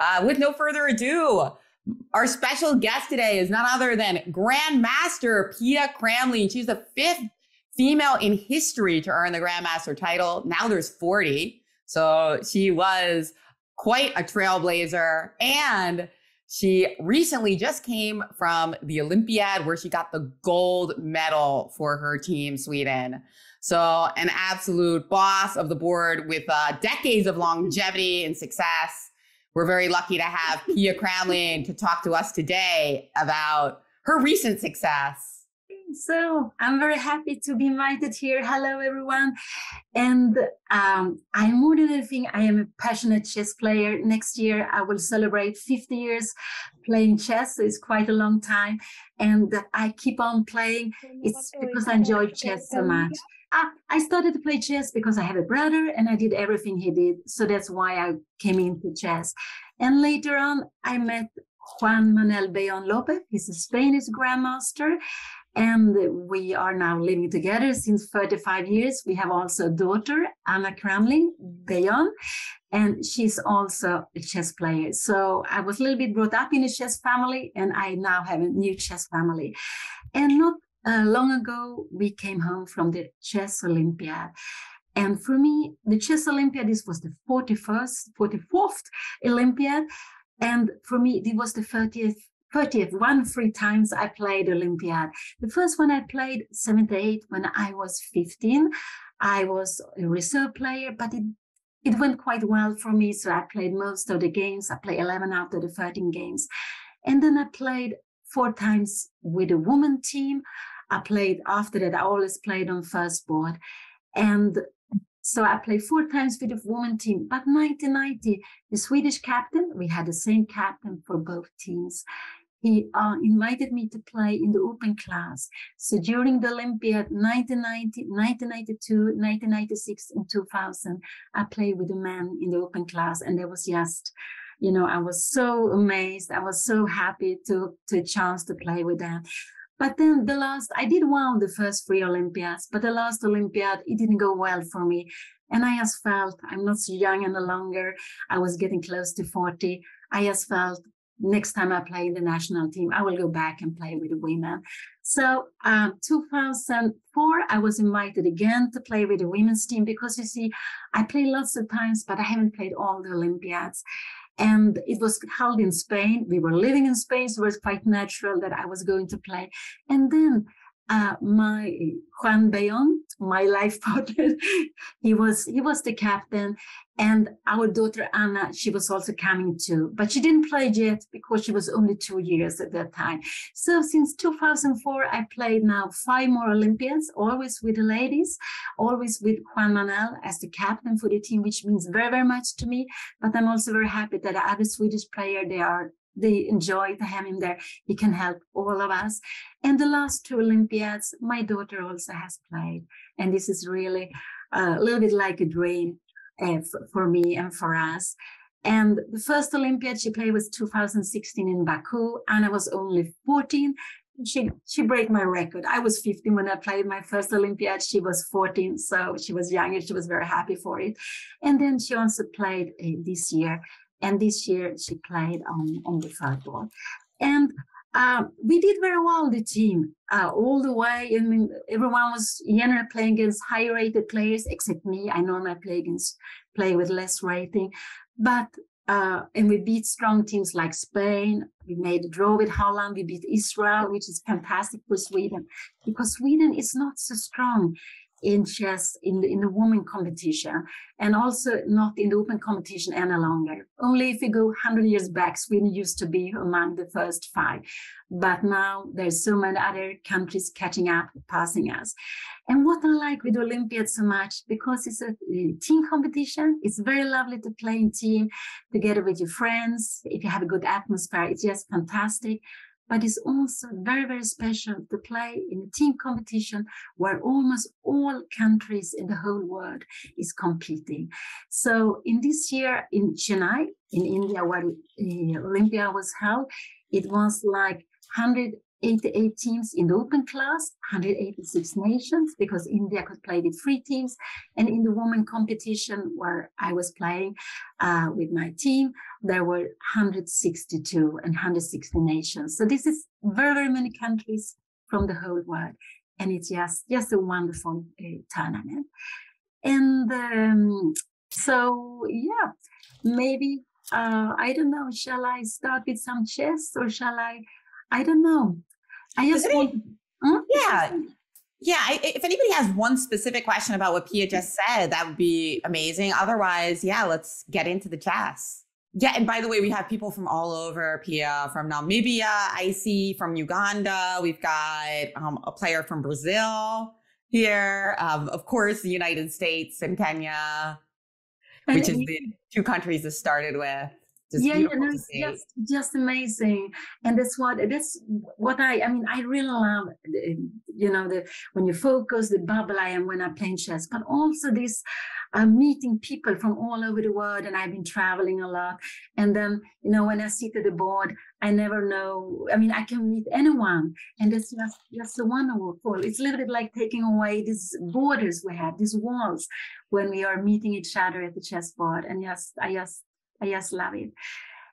Uh, with no further ado, our special guest today is none other than Grandmaster Pia Cramling. She's the fifth female in history to earn the Grandmaster title. Now there's 40. So she was quite a trailblazer. And she recently just came from the Olympiad where she got the gold medal for her team, Sweden. So, an absolute boss of the board with uh, decades of longevity and success. We're very lucky to have Pia Cramling to talk to us today about her recent success. So I'm very happy to be invited here. Hello, everyone. And um, I'm more than anything, I am a passionate chess player. Next year, I will celebrate 50 years playing chess. So it's quite a long time. And I keep on playing. It's because I enjoy chess so much. I, I started to play chess because I have a brother and I did everything he did. So that's why I came into chess. And later on, I met Juan Manuel Bellon Lopez. He's a Spanish grandmaster. And we are now living together since 35 years. We have also a daughter, Anna Cramling Bellon, and she's also a chess player. So I was a little bit brought up in a chess family, and I now have a new chess family. And uh, long ago, we came home from the Chess Olympiad. And for me, the Chess Olympiad, this was the 41st, 44th Olympiad. And for me, it was the 30th 30th, one three times I played Olympiad. The first one I played 78 when I was 15. I was a reserve player, but it it went quite well for me. So I played most of the games. I played 11 out of the 13 games. And then I played four times with a woman team. I played after that, I always played on first board. And so I played four times with the woman team. But 1990, the Swedish captain, we had the same captain for both teams he uh, invited me to play in the open class. So during the Olympiad 1990, 1992, 1996, and 2000, I played with the men in the open class, and there was just, you know, I was so amazed. I was so happy to to chance to play with them. But then the last, I did well the first three Olympiads, but the last Olympiad, it didn't go well for me. And I just felt I'm not so young any longer. I was getting close to 40. I just felt next time I play in the national team, I will go back and play with the women. So, um, 2004, I was invited again to play with the women's team because you see, I play lots of times, but I haven't played all the Olympiads. And it was held in Spain. We were living in Spain, so it was quite natural that I was going to play. And then uh, my Juan Bellon, my life partner, he was he was the captain, and our daughter Anna, she was also coming too, but she didn't play yet because she was only two years at that time. So since 2004, I played now five more Olympiads, always with the ladies, always with Juan Manuel as the captain for the team, which means very very much to me. But I'm also very happy that the other Swedish player they are they enjoy him there. He can help all of us. And the last two Olympiads, my daughter also has played. And this is really a little bit like a dream uh, for, for me and for us. And the first Olympiad she played was 2016 in Baku, and I was only 14. She she broke my record. I was 15 when I played my first Olympiad. She was 14, so she was younger. She was very happy for it. And then she also played uh, this year. And this year she played on, on the board. And uh, we did very well, the team, uh, all the way. I mean, everyone was generally playing against high rated players, except me. I normally play against play with less rating, but uh, and we beat strong teams like Spain. We made a draw with Holland. We beat Israel, which is fantastic for Sweden because Sweden is not so strong in chess in the, in the women competition and also not in the open competition any longer. Only if you go 100 years back, Sweden used to be among the first five. But now there's so many other countries catching up, passing us. And what I like with Olympiad so much, because it's a team competition, it's very lovely to play in team together with your friends. If you have a good atmosphere, it's just fantastic but it's also very, very special to play in a team competition where almost all countries in the whole world is competing. So in this year in Chennai, in India, where uh, Olympia was held, it was like 100 88 teams in the open class, 186 nations, because India could play with three teams. And in the women competition where I was playing uh, with my team, there were 162 and 160 nations. So this is very, very many countries from the whole world. And it's just, just a wonderful uh, tournament. And um, so, yeah, maybe, uh, I don't know, shall I start with some chess or shall I? I don't know. I just want. Huh? Yeah. Yeah. I, if anybody has one specific question about what Pia just said, that would be amazing. Otherwise, yeah, let's get into the chess. Yeah, and by the way, we have people from all over, Pia, from Namibia, Icy, from Uganda. We've got um, a player from Brazil here. Um, of course, the United States and Kenya, which is the two countries this started with. Just yeah, yeah, no, just just amazing, and that's what that's what I I mean I really love you know the when you focus the bubble I am when I play chess, but also this uh, meeting people from all over the world, and I've been traveling a lot, and then you know when I sit at the board, I never know. I mean I can meet anyone, and it's just just so wonderful. It's a little bit like taking away these borders we have, these walls, when we are meeting each other at the chessboard, and just I just I just love it.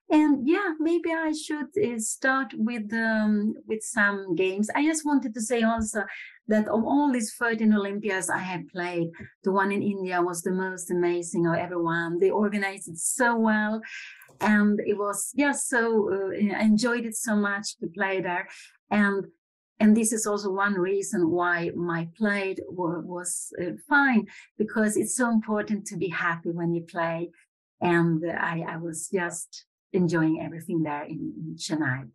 And yeah, maybe I should uh, start with um, with some games. I just wanted to say also that of all these 13 Olympias I have played, the one in India was the most amazing of everyone. They organized it so well, and it was just so uh, I enjoyed it so much to play there. And and this is also one reason why my play was uh, fine because it's so important to be happy when you play and I, I was just enjoying everything there in, in Chennai.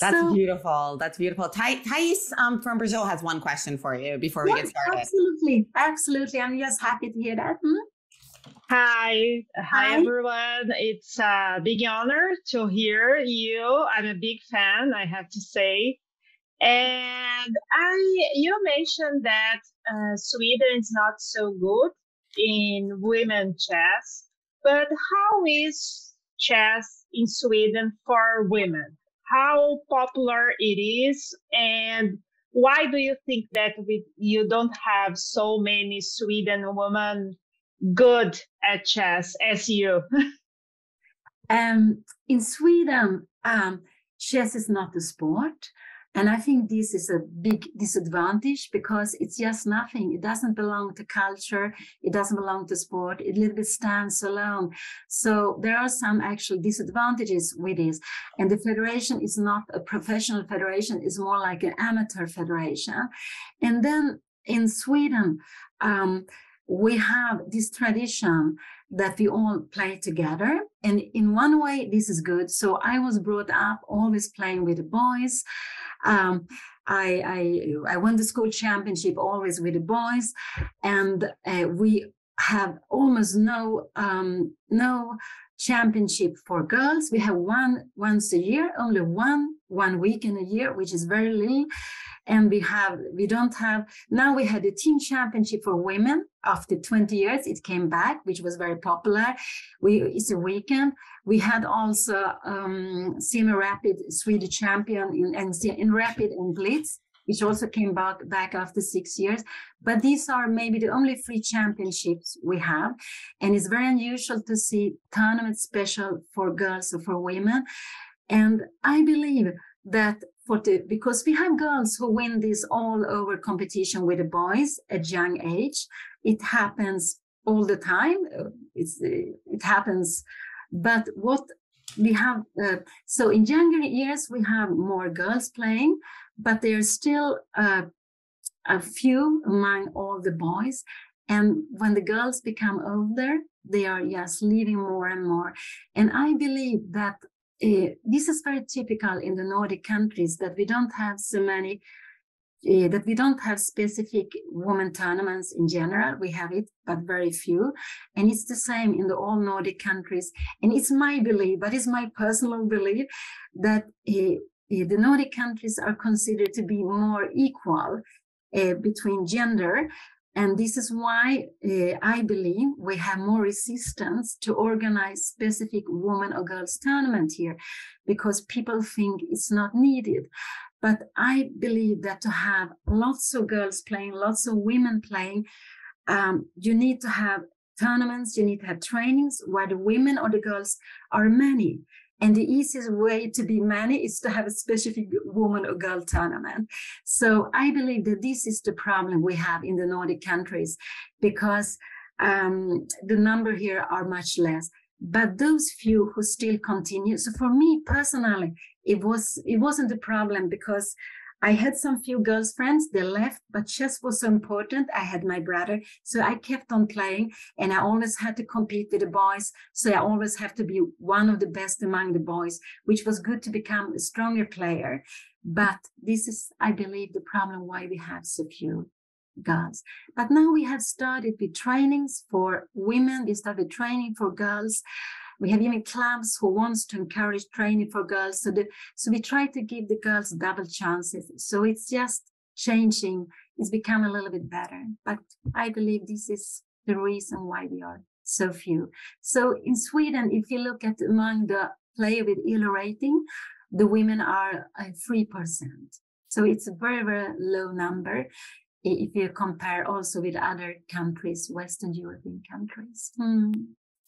That's so, beautiful. That's beautiful. Thais Thais um, from Brazil has one question for you before we get started. Absolutely. Absolutely. I'm just happy to hear that. Hmm? Hi. Hi. Hi, everyone. It's a big honor to hear you. I'm a big fan, I have to say. And I, you mentioned that uh, Sweden is not so good in women chess. But how is chess in Sweden for women? How popular it is, and why do you think that we, you don't have so many Sweden women good at chess as you? um, in Sweden, um, chess is not a sport. And I think this is a big disadvantage because it's just nothing. It doesn't belong to culture. It doesn't belong to sport. It little bit stands alone. So there are some actual disadvantages with this. And the federation is not a professional federation. It's more like an amateur federation. And then in Sweden, um, we have this tradition that we all play together. And in one way, this is good. So I was brought up always playing with the boys. Um, I, I, I won the school championship always with the boys, and uh, we have almost no um, no championship for girls. We have one once a year, only one one week in a year, which is very little and we have we don't have now we had a team championship for women after 20 years it came back which was very popular. We it's a weekend. We had also um semi rapid swedish champion in, in in rapid and blitz which also came back back after six years. But these are maybe the only free championships we have. And it's very unusual to see tournaments special for girls or for women. And i believe that for the because we have girls who win this all over competition with the boys at young age. It happens all the time. Uh, it's uh, it happens. But what we have uh, so in younger years we have more girls playing but there's still uh, a few among all the boys. And when the girls become older they are just leaving more and more. And i believe that uh, this is very typical in the Nordic countries that we don't have so many, uh, that we don't have specific women tournaments in general. We have it, but very few. And it's the same in the all Nordic countries. And it's my belief, but it's my personal belief that uh, the Nordic countries are considered to be more equal between gender and this is why uh, I believe we have more resistance to organize specific women or girls tournament here because people think it's not needed. But I believe that to have lots of girls playing, lots of women playing, um, you need to have tournaments, you need to have trainings where the women or the girls are many. And the easiest way to be many is to have a specific woman or girl tournament. So I believe that this is the problem we have in the Nordic countries because um, the number here are much less. But those few who still continue. So for me personally, it was it wasn't a problem because I had some few girls friends, they left, but chess was so important. I had my brother, so I kept on playing and I always had to compete with the boys. So I always have to be one of the best among the boys, which was good to become a stronger player. But this is, I believe, the problem why we have so few girls. But now we have started with trainings for women. We started training for girls. We have even clubs who wants to encourage training for girls. So, the, so we try to give the girls double chances. So it's just changing. It's become a little bit better. But I believe this is the reason why we are so few. So in Sweden, if you look at among the player with ELO rating, the women are three percent. So it's a very very low number if you compare also with other countries, Western European countries. Hmm.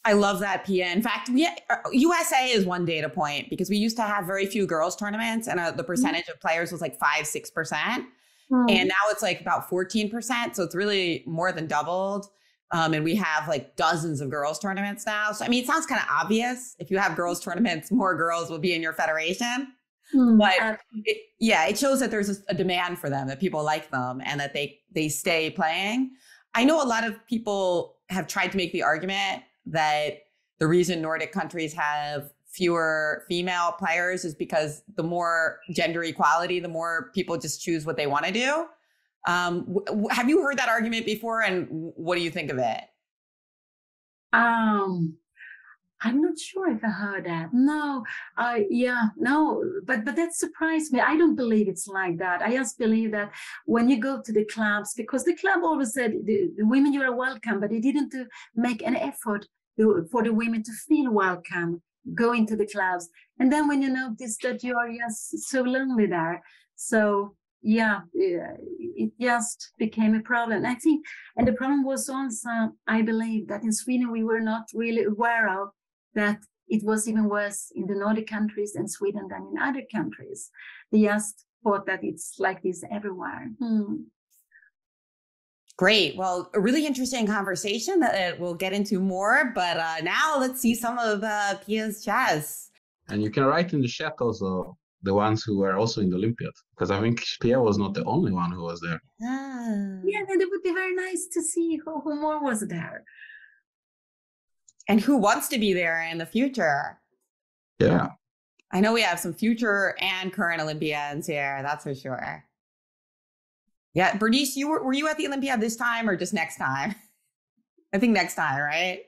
I love that, Pia. In fact, we, USA is one data point because we used to have very few girls tournaments and uh, the mm-hmm. percentage mm-hmm. of players was like five, 6%. Mm-hmm. And now it's like about 14%. So it's really more than doubled. Um, and we have like dozens of girls tournaments now. So, I mean, it sounds kind of obvious. If you have girls tournaments, more girls will be in your federation. Mm-hmm. But it, yeah, it shows that there's a, a demand for them, that people like them and that they, they stay playing. I know a lot of people have tried to make the argument that the reason Nordic countries have fewer female players is because the more gender equality, the more people just choose what they want to do. Um, w- have you heard that argument before, and what do you think of it? Um, I'm not sure if I heard that. No, uh, yeah, no, but but that surprised me. I don't believe it's like that. I just believe that when you go to the clubs, because the club always said the, the women you are welcome, but they didn't make an effort for the women to feel welcome, go into the clubs. And then when you notice that you are just so lonely there, so yeah, it just became a problem. I think, and the problem was also, I believe that in Sweden we were not really aware of that it was even worse in the Nordic countries and Sweden than in other countries. They just thought that it's like this everywhere. Hmm. Great. Well, a really interesting conversation that we'll get into more. But uh, now let's see some of uh, Pia's chess. And you can write in the chat also the ones who were also in the Olympiad, because I think Pia was not the only one who was there. Ah. Yeah, and it would be very nice to see who, who more was there. And who wants to be there in the future. Yeah. I know we have some future and current Olympians here, that's for sure. Yeah, Bernice, you were were you at the Olympiad this time or just next time? I think next time, right?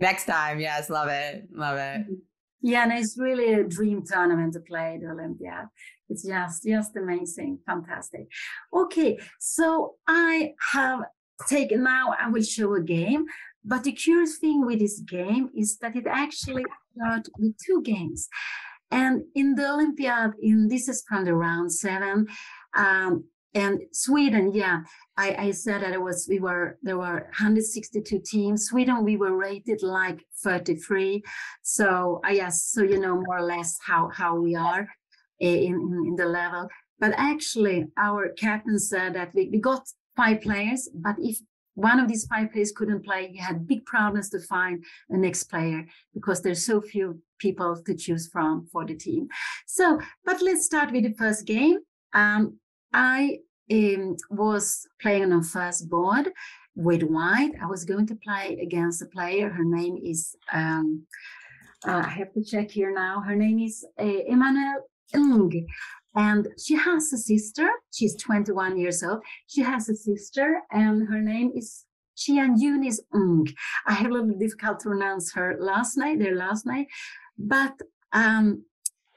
Next time, yes, love it, love it. Mm-hmm. Yeah, and it's really a dream tournament to play the Olympiad. It's just just amazing, fantastic. Okay, so I have taken now. I will show a game, but the curious thing with this game is that it actually started with two games. And in the Olympiad, in this is from the round seven, um, and Sweden, yeah, I, I said that it was we were there were 162 teams. Sweden, we were rated like 33. So I uh, guess so you know more or less how how we are in in, in the level. But actually, our captain said that we, we got five players, but if one of these five players couldn't play, he had big problems to find a next player because there's so few people to choose from for the team. So, but let's start with the first game. Um, I um, was playing on first board with white. I was going to play against a player. Her name is, um, uh, I have to check here now. Her name is uh, Emmanuel Ng. And she has a sister. She's 21 years old. She has a sister, and her name is Chian Yunis Ng. I have a little difficult to pronounce her last name, their last name. But um,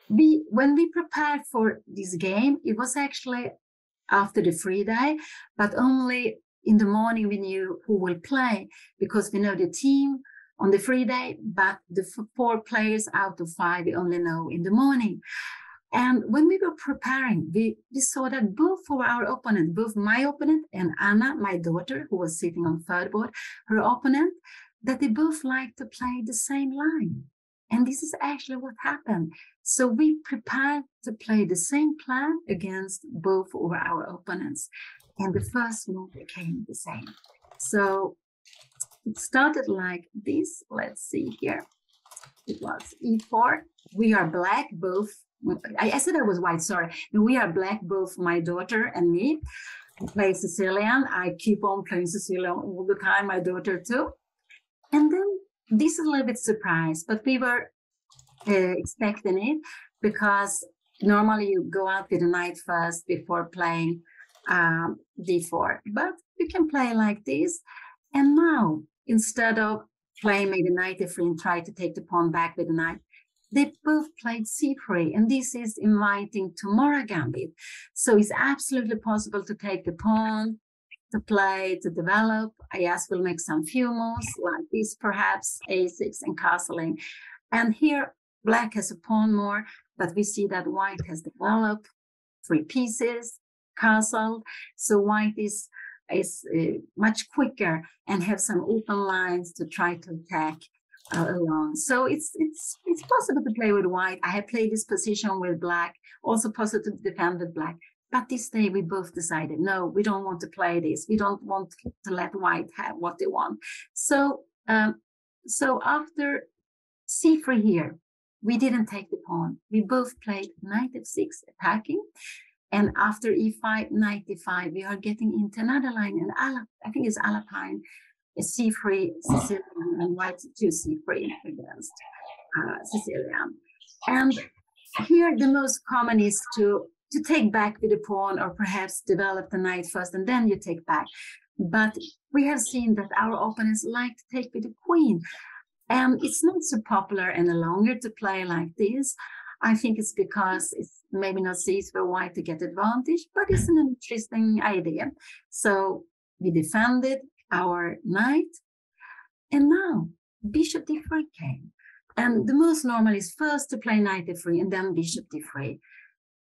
we, when we prepared for this game, it was actually after the free day, but only in the morning we knew who will play because we know the team on the free day, but the four players out of five we only know in the morning. And when we were preparing, we, we saw that both for our opponent, both my opponent and Anna, my daughter, who was sitting on third board, her opponent, that they both like to play the same line. And this is actually what happened. So we prepared to play the same plan against both of our opponents. And the first move became the same. So it started like this. Let's see here. It was e4. We are black, both I, said I was white, sorry. We are black, both my daughter and me. I play Sicilian. I keep on playing Sicilian all the time, my daughter too. And then this is a little bit surprise, but we were uh, expecting it because normally you go out with the knight first before playing um, d4. But you can play like this. And now, instead of playing maybe knight f3 and try to take the pawn back with the knight, they both played c3, and this is inviting to Morra Gambit. So it's absolutely possible to take the pawn, to play, to develop. Ayas will make some few moves like this, perhaps a6 and castling. And here, black has a pawn more, but we see that white has developed three pieces, castle. So white is is uh, much quicker and have some open lines to try to attack uh, along. So it's it's it's possible to play with white. I have played this position with black, also possible to defend with black. But this day we both decided, no, we don't want to play this. We don't want to let white have what they want. So um, so after c3 here, we didn't take the pawn. We both played knight f6 attacking. And after e5, knight d5, we are getting into another line, and I think it's Alapin, C3 Sicilian and white 2 C3 against uh, Sicilian. And here the most common is to to take back with the pawn or perhaps develop the knight first and then you take back. But we have seen that our opponents like to take with the queen. And it's not so popular any longer to play like this. I think it's because it's maybe not easy for white to get advantage, but it's an interesting idea. So we defended our knight. And now bishop d3 came. And the most normal is first to play knight d3 and then bishop d3.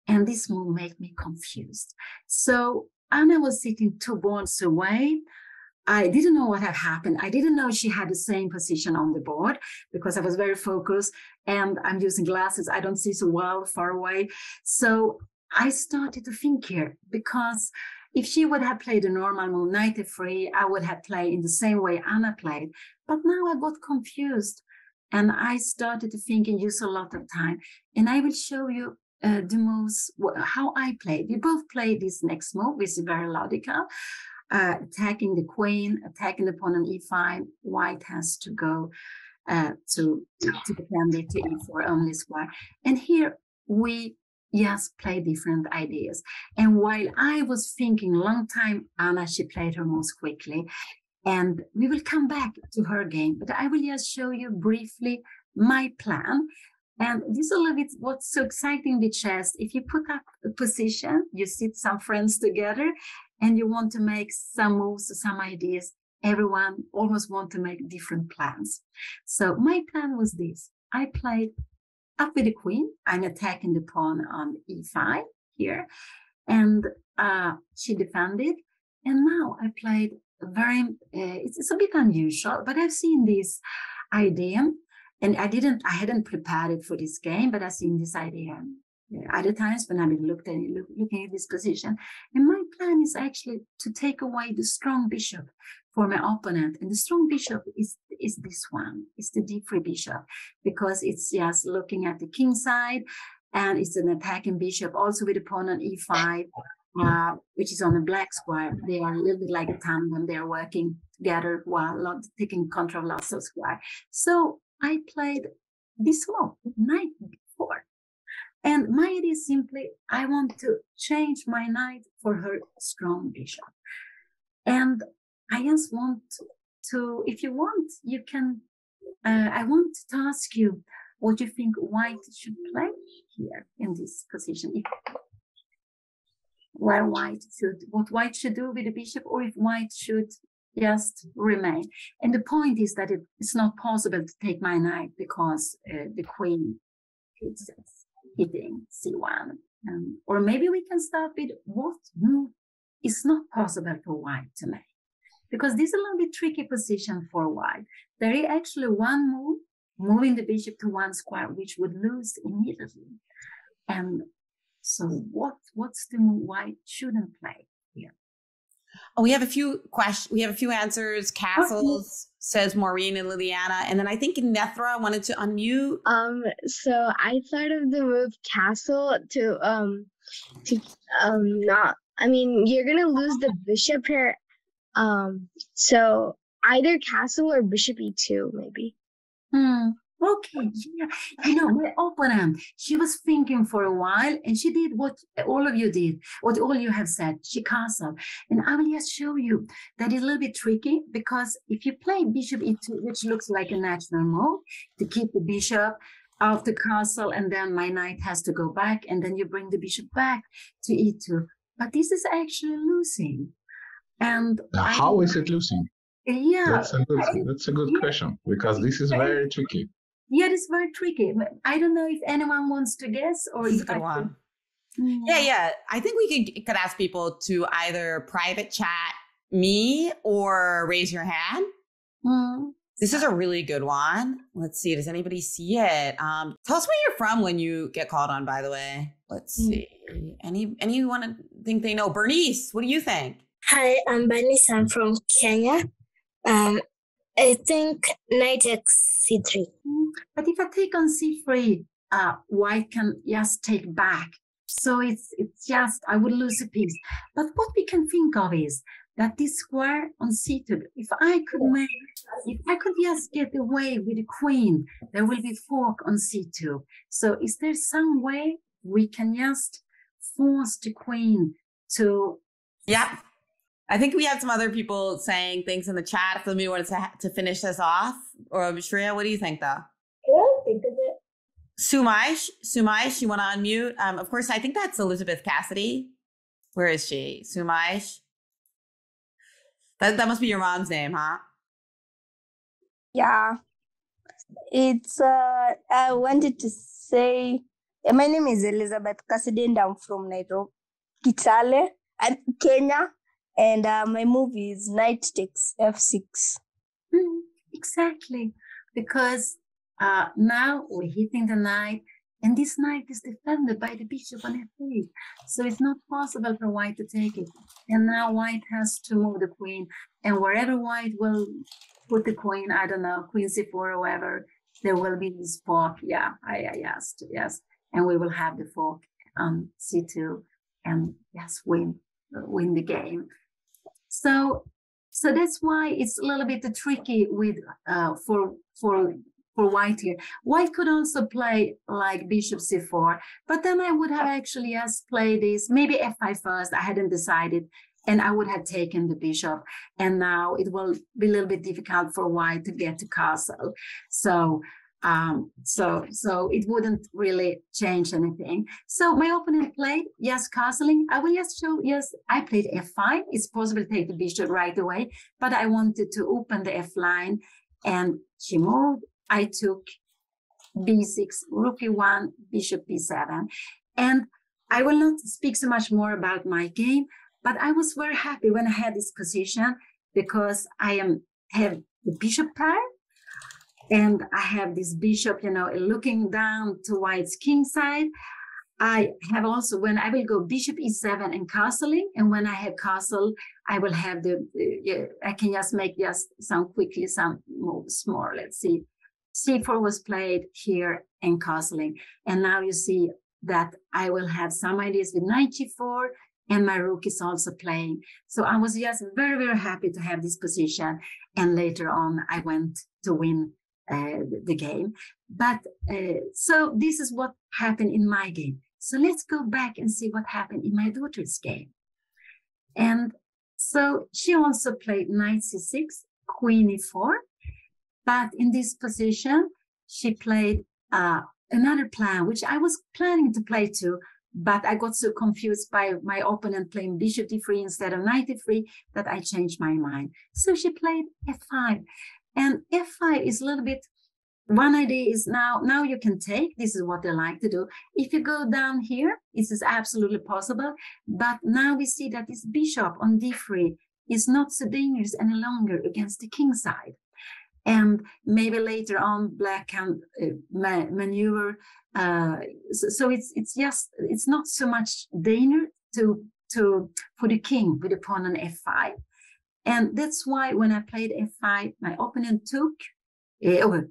And this move made me confused. So Anna was sitting two boards away. I didn't know what had happened. I didn't know she had the same position on the board because I was very focused and I'm using glasses. I don't see so well far away. So I started to think here because if she would have played a normal move, knight f3, I would have played in the same way Anna played. But now I got confused and I started to think and use a lot of time. And I will show you uh, the moves, how I played. We both played this next move, which is very logical. Uh, attacking the queen, attacking the pawn on e5. White has to go uh, to, to defend it to e4 only square. And here we yes, play different ideas. And while I was thinking long time, Anna, she played her most quickly. And we will come back to her game, but I will just show you briefly my plan. And this is a little bit what's so exciting with chess. If you put up a position, you sit some friends together and you want to make some moves some ideas, everyone almost want to make different plans. So my plan was this. I played up with the queen. I'm attacking the pawn on e5 here. And uh, she defended. And now I played very, uh, it's, it's, a bit unusual, but I've seen this idea. And I didn't, I hadn't prepared it for this game, but I've seen this idea other times when I've been looked at, look, looking at this position. And my plan is actually to take away the strong bishop for my opponent. And the strong bishop is, is this one, it's the d3 bishop, because it's just looking at the king side and it's an attacking bishop also with the pawn on e5, uh, which is on the black square. They are a little bit like a tandem. They're working together while taking control of of square. So I played this move, knight b4. And my idea is simply, I want to change my knight for her strong bishop. And I just want to, if you want, you can, uh, I want to ask you what you think white should play here in this position. If, where white should, what white should do with the bishop, or if white should just remain. And the point is that it, it's not possible to take my knight because uh, the queen is hitting c1. Um, or maybe we can start with what move is not possible for white to make. Because this is a little bit tricky position for white. There is actually one move, moving the bishop to one square, which would lose immediately. And so what what's the move white shouldn't play? Oh, we have a few questions. We have a few answers. Castles says Maureen and Liliana, and then I think Nethra wanted to unmute. Um, so I thought of the move castle to um to um not. I mean, you're gonna lose the bishop here. Um, so either castle or bishop e2 maybe. Hmm. Okay, yeah. You know, my opponent, she was thinking for a while and she did what all of you did, what all you have said. She castled. And I will just show you that is a little bit tricky because if you play bishop e2, which looks like a natural move to keep the bishop out the castle, and then my knight has to go back, and then you bring the bishop back to e2. But this is actually losing. And how I, is it losing? Yeah, that's a good, that's a good yeah. question because this is very tricky. Yeah, it's very tricky. I don't know if anyone wants to guess or if I one. Could... Yeah, yeah. I think we could could ask people to either private chat me or raise your hand. Mm. This is a really good one. Let's see. Does anybody see it? Um, tell us where you're from when you get called on. By the way, let's mm. see. Any anyone think they know? Bernice, what do you think? Hi, I'm Bernice. I'm from Kenya. Um, I think knight x c3. But if I take on c3, uh, white can just take back. So it's it's just I would lose a piece. But what we can think of is that this square on c2, if I could make, if I could just get away with the queen, there will be fork on c2. So is there some way we can just force the queen to? Yeah. I think we have some other people saying things in the chat. If me wanted to, to finish this off, or Shreya, what do you think, though? Yeah, think of it. Sumaish, Sumaish, you want to unmute? Um, of course, I think that's Elizabeth Cassidy. Where is she? Sumaish. That that must be your mom's name, huh? Yeah. It's uh I wanted to say my name is Elizabeth Cassidy and I'm from Nairobi, Kitale, and Kenya and uh, my movie is Knight takes f6. Mm, exactly, because uh, now we're hitting the knight, and this knight is defended by the bishop on f8. So it's not possible for white to take it. And now white has to move the queen, and wherever white will put the queen, I don't know, queen c4 or whatever, there will be this fork. Yeah, I, I asked, yes. And we will have the fork on c2 and yes, win, win the game. So, so that's why it's a little bit tricky with uh, for for for white here. White could also play like bishop c4, but then I would have actually yes play this maybe f5 first. I hadn't decided, and I would have taken the bishop. And now it will be a little bit difficult for white to get to castle. So um, so, so it wouldn't really change anything. So my opponent played, yes, castling. I will just show, yes, I played f5. It's possible to take the bishop right away, but I wanted to open the f line and she moved. I took b6, rook e1, bishop b7. And I will not speak so much more about my game, but I was very happy when I had this position because I am have the bishop pair and I have this bishop, you know, looking down to white's king side. I have also, when I will go bishop e7 and castling, and when I have castle, I will have the, uh, I can just make just some quickly some moves more. Let's see. c4 was played here and castling. And now you see that I will have some ideas with knight g4 and my rook is also playing. So I was just very, very happy to have this position. And later on, I went to win the game. But uh, so this is what happened in my game. So let's go back and see what happened in my daughter's game. And so she also played knight c6, queen e4. But in this position, she played uh, another plan, which I was planning to play too, but I got so confused by my opponent playing bishop d3 instead of knight d3 that I changed my mind. So she played f5. And f5 is a little bit one idea is now now you can take this is what they like to do. If you go down here this is absolutely possible but now we see that this bishop on d3 is not so dangerous any longer against the king side. And maybe later on black can uh, ma- maneuver uh, so, so, it's it's just it's not so much danger to to for the king with the pawn on f5 and that's why when i played f5 my opponent took uh, oh,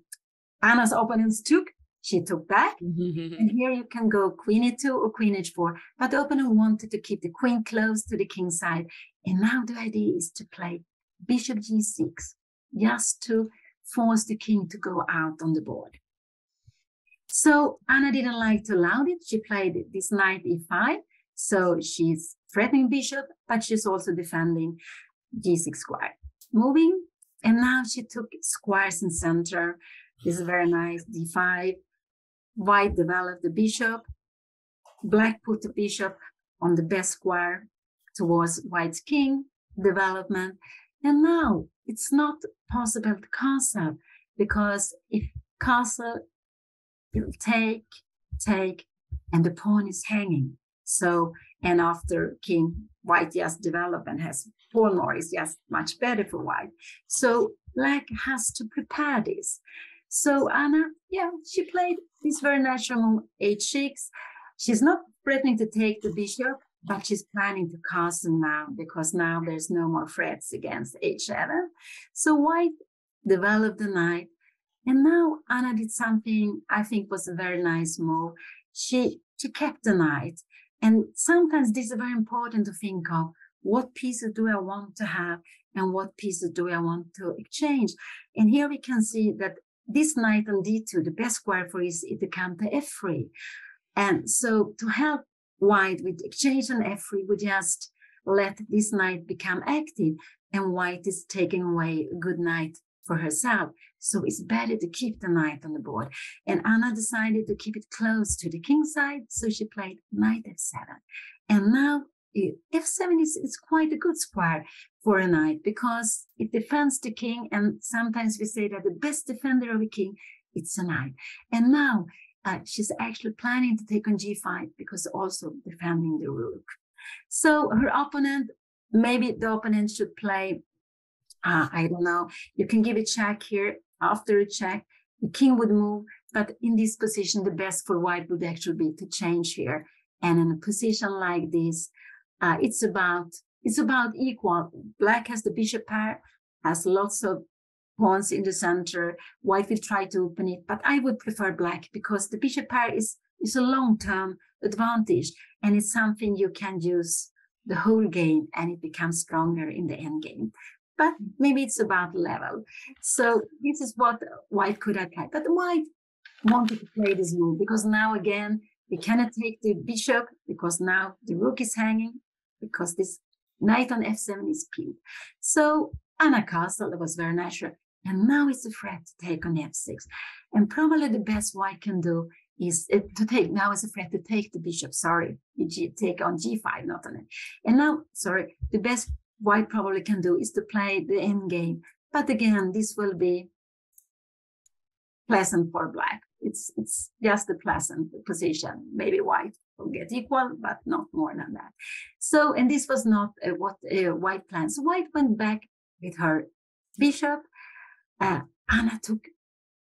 Anna's opponents took, she took back. and here you can go queen e2 or queen h4. But the opponent wanted to keep the queen close to the king side. And now the idea is to play bishop g6, just to force the king to go out on the board. So Anna didn't like to allow it. She played this knight e5. So she's threatening bishop, but she's also defending g6 square. Moving, and now she took squares in center. This is very nice. D5. White developed the bishop. Black put the bishop on the best square towards white's king development. And now it's not possible to castle because if castle, you'll take, take, and the pawn is hanging. So, and after king, white just develop and has pawn more is just much better for white. So black has to prepare this. So Anna, yeah, she played this very natural h6. She's not threatening to take the bishop, but she's planning to castle now because now there's no more threats against h7. So white developed the knight. And now Anna did something I think was a very nice move. She she kept the knight. And sometimes this is very important to think of. What pieces do I want to have and what pieces do I want to exchange? And here we can see that this knight on d2, the best square for is it the counter f3. And so to help white with exchange on f3, we just let this knight become active and white is taking away a good knight for herself. So it's better to keep the knight on the board. And Anna decided to keep it close to the king side. So she played knight f7. And now f7 is, is quite a good square for a knight because it defends the king. And sometimes we say that the best defender of a king, it's a knight. And now uh, she's actually planning to take on g5 because also defending the rook. So her opponent, maybe the opponent should play, uh, I don't know, you can give a check here. After a check, the king would move. But in this position, the best for white would actually be to change here. And in a position like this, uh, it's about it's about equal. Black has the bishop pair, has lots of pawns in the center. White will try to open it, but I would prefer black because the bishop pair is, is a long-term advantage and it's something you can use the whole game and it becomes stronger in the end game. But maybe it's about level. So this is what white could apply. But white wanted to play this move because now again, we cannot take the bishop because now the rook is hanging because this Knight on f7 is pinned. So Anna castle, that was very natural. And now it's a threat to take on f6. And probably the best white can do is uh, to take, now it's a threat to take the bishop, sorry, G, take on g5, not on it. And now, sorry, the best white probably can do is to play the end game. But again, this will be pleasant for black. It's, it's just a pleasant position, maybe white get equal, but not more than that. So, and this was not uh, what uh, White planned. So White went back with her bishop. Uh, Anna took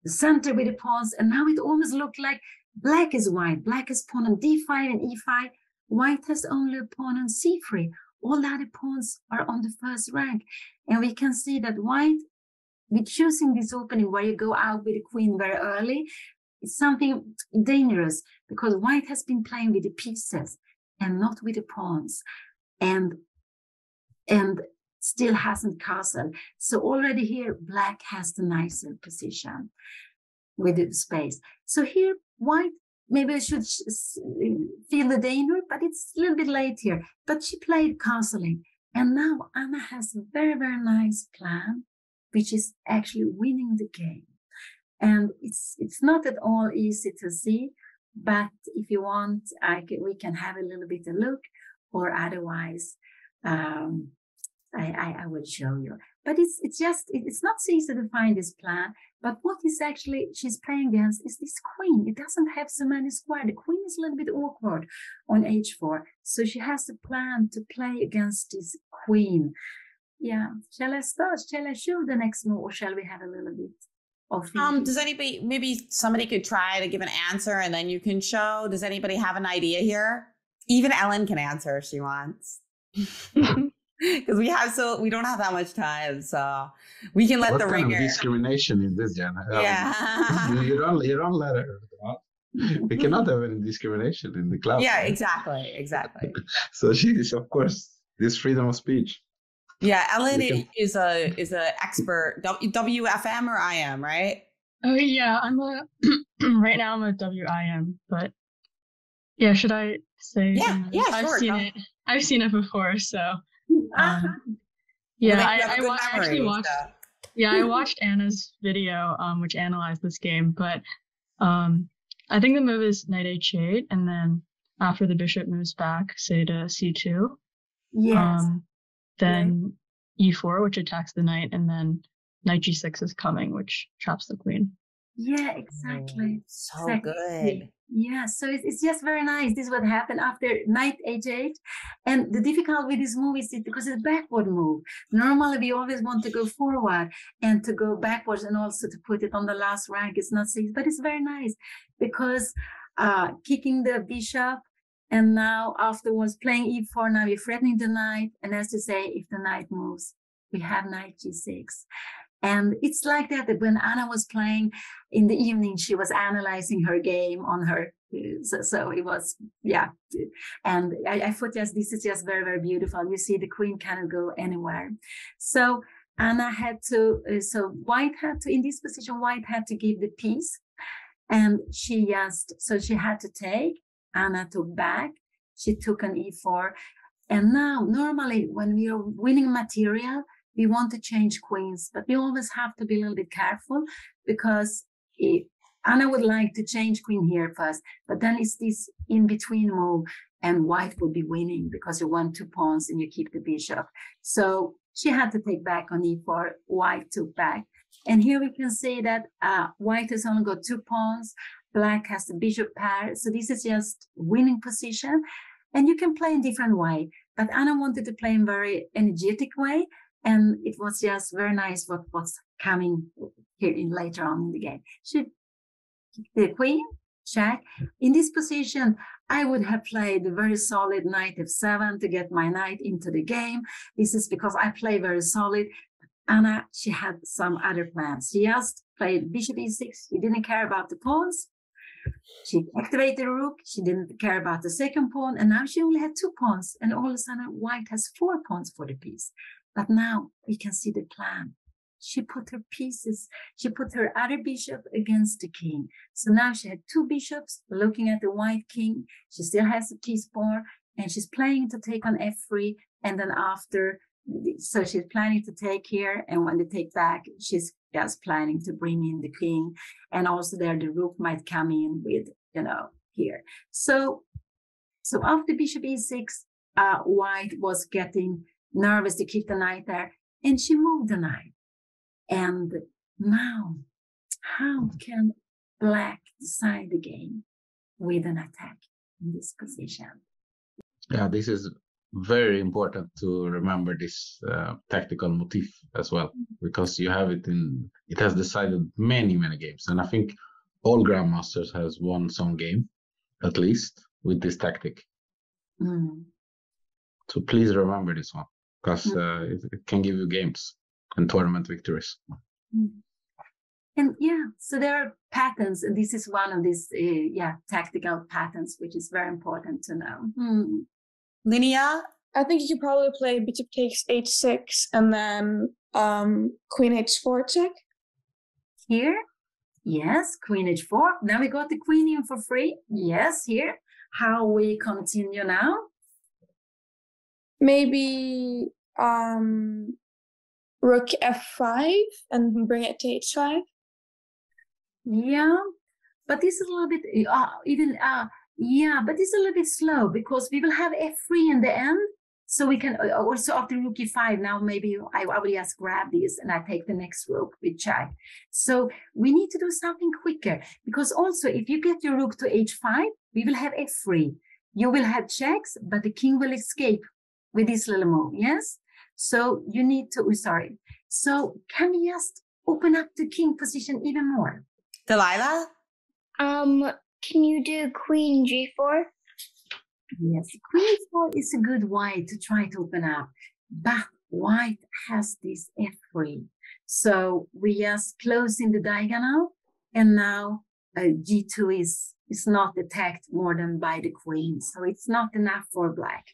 the center with the pawns, and now it almost looked like black is white. Black is pawn on d5 and e5. White has only a pawn on c3. All the other pawns are on the first rank. And we can see that white, with choosing this opening where you go out with the queen very early, it's something dangerous because white has been playing with the pieces and not with the pawns and and still hasn't castled. So already here, black has the nicer position with the space. So here, white maybe I should feel the danger, but it's a little bit late here. But she played castling. And now Anna has a very, very nice plan, which is actually winning the game. And it's it's not at all easy to see, but if you want, I can, we can have a little bit of look, or otherwise, um, I, I, I will show you. but it's it's just it's not so easy to find this plan. But what is actually she's playing against is this queen. It doesn't have so many square. The queen is a little bit awkward on h4, so she has a plan to play against this queen. Yeah, shall I start? Shall I show the next move, or shall we have a little bit? Um, does anybody maybe somebody could try to give an answer and then you can show? Does anybody have an idea here? Even Ellen can answer if she wants. Because we have so we don't have that much time, so we can let what the kind ringer. of discrimination is this, Jan? I mean, yeah. you, you don't you don't let her. We cannot have any discrimination in the club. yeah, right? exactly, exactly. So she is, of course, this freedom of speech. Yeah, Ellen can- is a is a expert. W- WFM or IM, right? Oh yeah, I'm a right now I'm a WIM, but yeah, should I say? Yeah, um, yeah, I've sure, seen go. it. I've seen it before, so um, yeah, Well, then I, you have a I, wa- I actually watched. so- Yeah, I watched Anna's video, um, which analyzed this game, but um, I think the move is knight h8, and then after the bishop moves back, say to c2, yes. um, then e4, which attacks the knight, and then knight g6 is coming, which traps the queen. yeah, exactly. So Exactly. good. Yeah, so it's, it's just very nice. This is what happened after knight h8. And the difficulty with this move is it, because it's a backward move. Normally, we always want to go forward and to go backwards and also to put it on the last rank. It's not safe, but it's very nice because uh, kicking the bishop and now afterwards playing e4, now we're threatening the knight. And as to say, if the knight moves, we have knight g6. And it's like that, that when Anna was playing in the evening, she was analyzing her game on her. So, so it was, yeah. And I, I thought, yes, this is just very, very beautiful. You see, the queen cannot go anywhere. So Anna had to, uh, so White had to, in this position, White had to give the piece. And she just, so she had to take. Anna took back. She took an e4. And now, normally, when we are winning material, we want to change queens, but we always have to be a little bit careful because if Anna would like to change queen here first, but then it's this in between move, and white would be winning because you won two pawns and you keep the bishop. So she had to take back on e4, white took back. And here we can see that uh, white has only got two pawns, black has the bishop pair. So this is just winning position. And you can play in different way, but Anna wanted to play in very energetic way and it was just very nice what was coming here in later on in the game. She, the queen, check. In this position, I would have played a very solid knight f7 to get my knight into the game. This is because I play very solid. Anna, she had some other plans. She just played bishop e6. She didn't care about the pawns. She activated the rook. She didn't care about the second pawn. And now she only had two pawns. And all of a sudden, white has four pawns for the piece. But now we can see the plan. She put her pieces, she put her other bishop against the king. So now she had two bishops looking at the white king. She still has a piece more and she's planning to take on f3. And then after, so she's planning to take here. And when they take back, she's just planning to bring in the king. And also there, the rook might come in with, you know, here. So, so after bishop e6, uh, white was getting nervous to keep the knight there, and she moved the knight. And now, how can black decide the game with an attack in this position? Yeah, this is very important to remember this uh, tactical motif as well, because you have it in. It has decided many many games, and I think all grandmasters has won some game, at least with this tactic. Mm. So please remember this one, because Mm. uh, it, it can give you games and tournament victories. And yeah, so there are patterns, and this is one of these, uh, yeah, tactical patterns, which is very important to know. Hmm. Linnea, I think you could probably play bishop takes h6 and then um, queen h4 check. Here, yes, queen h4. Now we got the queen in for free. Yes, here. How we continue now? Maybe um, rook f5 and bring it to h5. Yeah, but this is a little bit uh, even uh, yeah, but it's a little bit slow because we will have f3 in the end. So we can uh, also after rook e5, now maybe I, I will just grab this and I take the next rook with check. So we need to do something quicker because also if you get your rook to h5, we will have f3. You will have checks, but the king will escape with this little move, yes? So you need to, oh, sorry. So can we just open up the king position even more? Delilah? Um, can you do queen g4? Yes, queen g4 is a good way to try to open up, but white has this f3. So we just close in the diagonal, and now uh, g2 is, is not attacked more than by the queen. So it's not enough for black.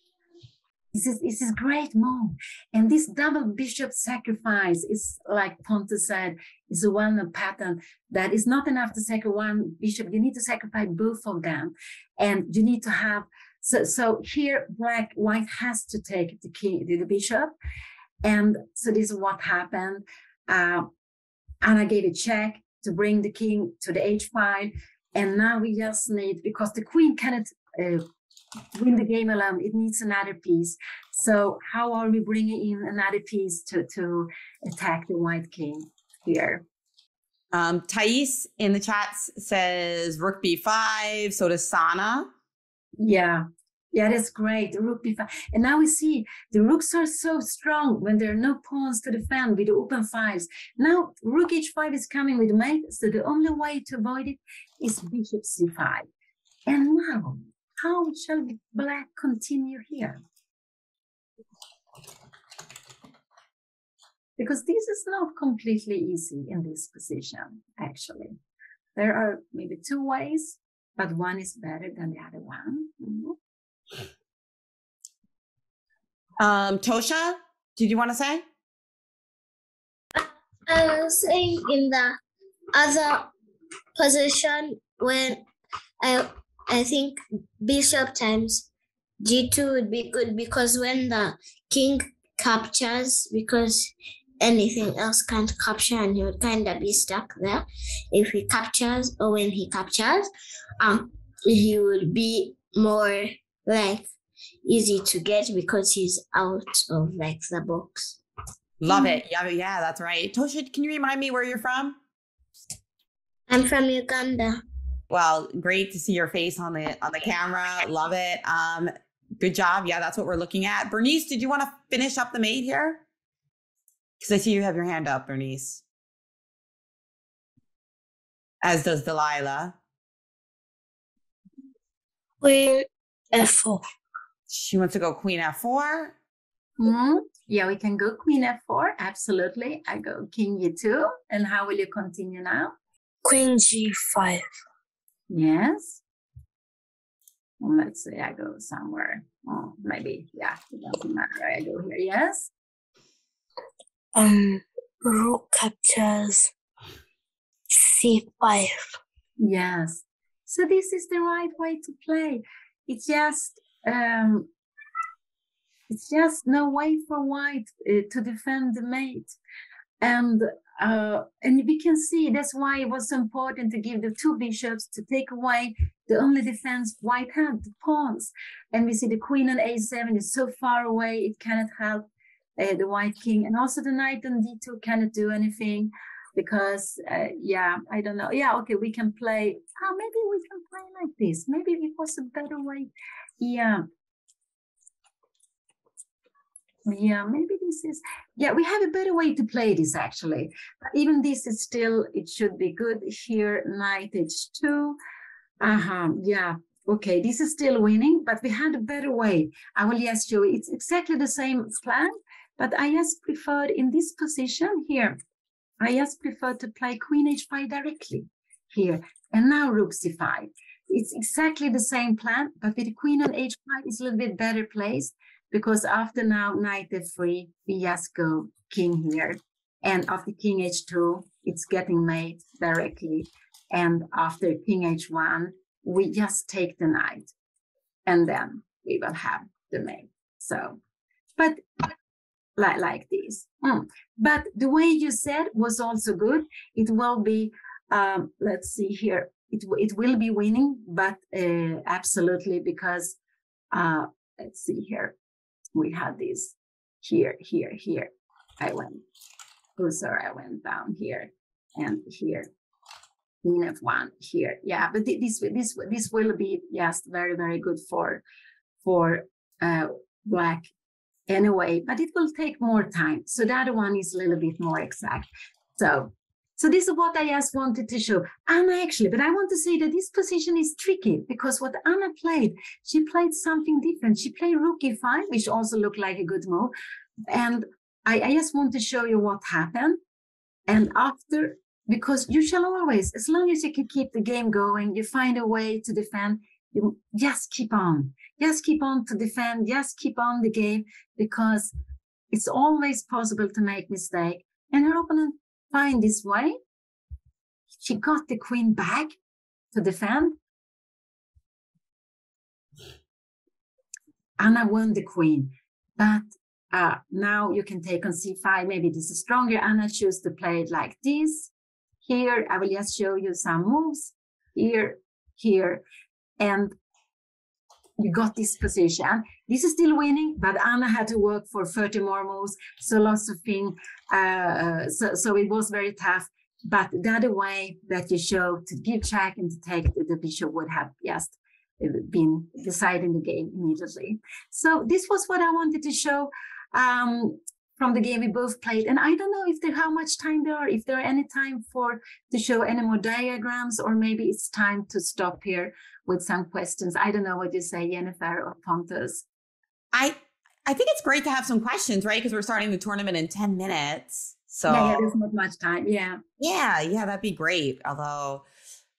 This is, great move. And this double bishop sacrifice is like Pontus said, is a well-known pattern that is not enough to sacrifice one bishop. You need to sacrifice both of them. And you need to have, so, so here black, white has to take the king, the bishop. And so this is what happened. Uh, Anna gave a check to bring the king to the h5. And now we just need, because the queen cannot uh, win the game alone. It needs another piece. So how are we bringing in another piece to, to attack the white king here? Um, Thais in the chat says rook b5. So does Sana. Yeah. Yeah, that's great. Rook b5. And now we see the rooks are so strong when there are no pawns to defend with the open files. Now rook h5 is coming with mate. So the only way to avoid it is bishop c5. And now how shall black continue here? Because this is not completely easy in this position, actually. There are maybe two ways, but one is better than the other one. Mm-hmm. Um, Tosha, did you want to say? I was saying in the other position when I I think bishop times g2 would be good because when the king captures, because anything else can't capture and he would kind of be stuck there. If he captures or when he captures, um, he would be more like easy to get because he's out of like the box. Love it. Yeah, yeah, that's right. Tosha, can you remind me where you're from? I'm from Uganda. Well, great to see your face on the on the camera. Love it. Um, good job. Yeah, that's what we're looking at. Bernice, did you want to finish up the maid here? Because I see you have your hand up, Bernice. As does Delilah. Queen f4. She wants to go queen f4. Mm-hmm. Yeah, we can go queen f4. Absolutely. I go king e2. And how will you continue now? Queen g5. Yes. Well, let's say I go somewhere. Oh, maybe, yeah, it doesn't matter. I go here. Yes. Um, rook captures c5. Yes. So this is the right way to play. It's just um, it's just no way for white uh, to defend the mate, and uh, and we can see that's why it was so important to give the two bishops to take away the only defense white had, the pawns. And we see the queen on a7 is so far away, it cannot help uh, the white king. And also the knight on d2 cannot do anything because, uh, yeah, I don't know. Yeah, okay, we can play. Oh, maybe we can play like this. Maybe it was a better way. Yeah, yeah maybe this is yeah we have a better way to play this actually. But even this is still it should be good. Here knight h2 uh-huh yeah. Okay this is still winning but we had a better way. I will show you it's exactly the same plan but i just preferred in this position here. I just prefer to play queen h5 directly here. And now rook c5 it's exactly the same plan but with queen on h5 is a little bit better placed because after now knight f3, we just go king here. And after king h2, it's getting made directly. And after king h1, we just take the knight. And then we will have the mate. So, but like, like this. Mm. But the way you said was also good. It will be, um, let's see here, it, it will be winning, but uh, absolutely because, uh, let's see here, we had this here, here, here. I went, oh, sorry, I went down here and here. Queen F1 here. Yeah, but this this this will be yes very very good for for uh, black anyway, but it will take more time. So other one is a little bit more exact. So so this is what I just wanted to show. Anna actually, but I want to say that this position is tricky because what Anna played, she played something different. She played rook e5, which also looked like a good move. And I, I just want to show you what happened. And after, because you shall always, as long as you can keep the game going, you find a way to defend, you just keep on. Just keep on to defend, just keep on the game because it's always possible to make mistake. And her opponent find this way. She got the queen back to defend. Anna won the queen, but uh, now you can take on c5. Maybe this is stronger. Anna chose to play it like this. Here, I will just show you some moves. Here, here, and you got this position. This is still winning, but Anna had to work for 30 more moves, so lots of things. Uh, so, so it was very tough. But the other way that you show to give check and to take the bishop would have just been deciding the game immediately. So this was what I wanted to show um, from the game we both played. And I don't know if there how much time there are, if there are any time for to show any more diagrams, or maybe it's time to stop here with some questions. I don't know what you say, Jennifer or Pontus. I I think it's great to have some questions, right? Because we're starting the tournament in 10 minutes. So yeah, yeah, there's not much time. Yeah. Yeah, yeah, that'd be great. Although,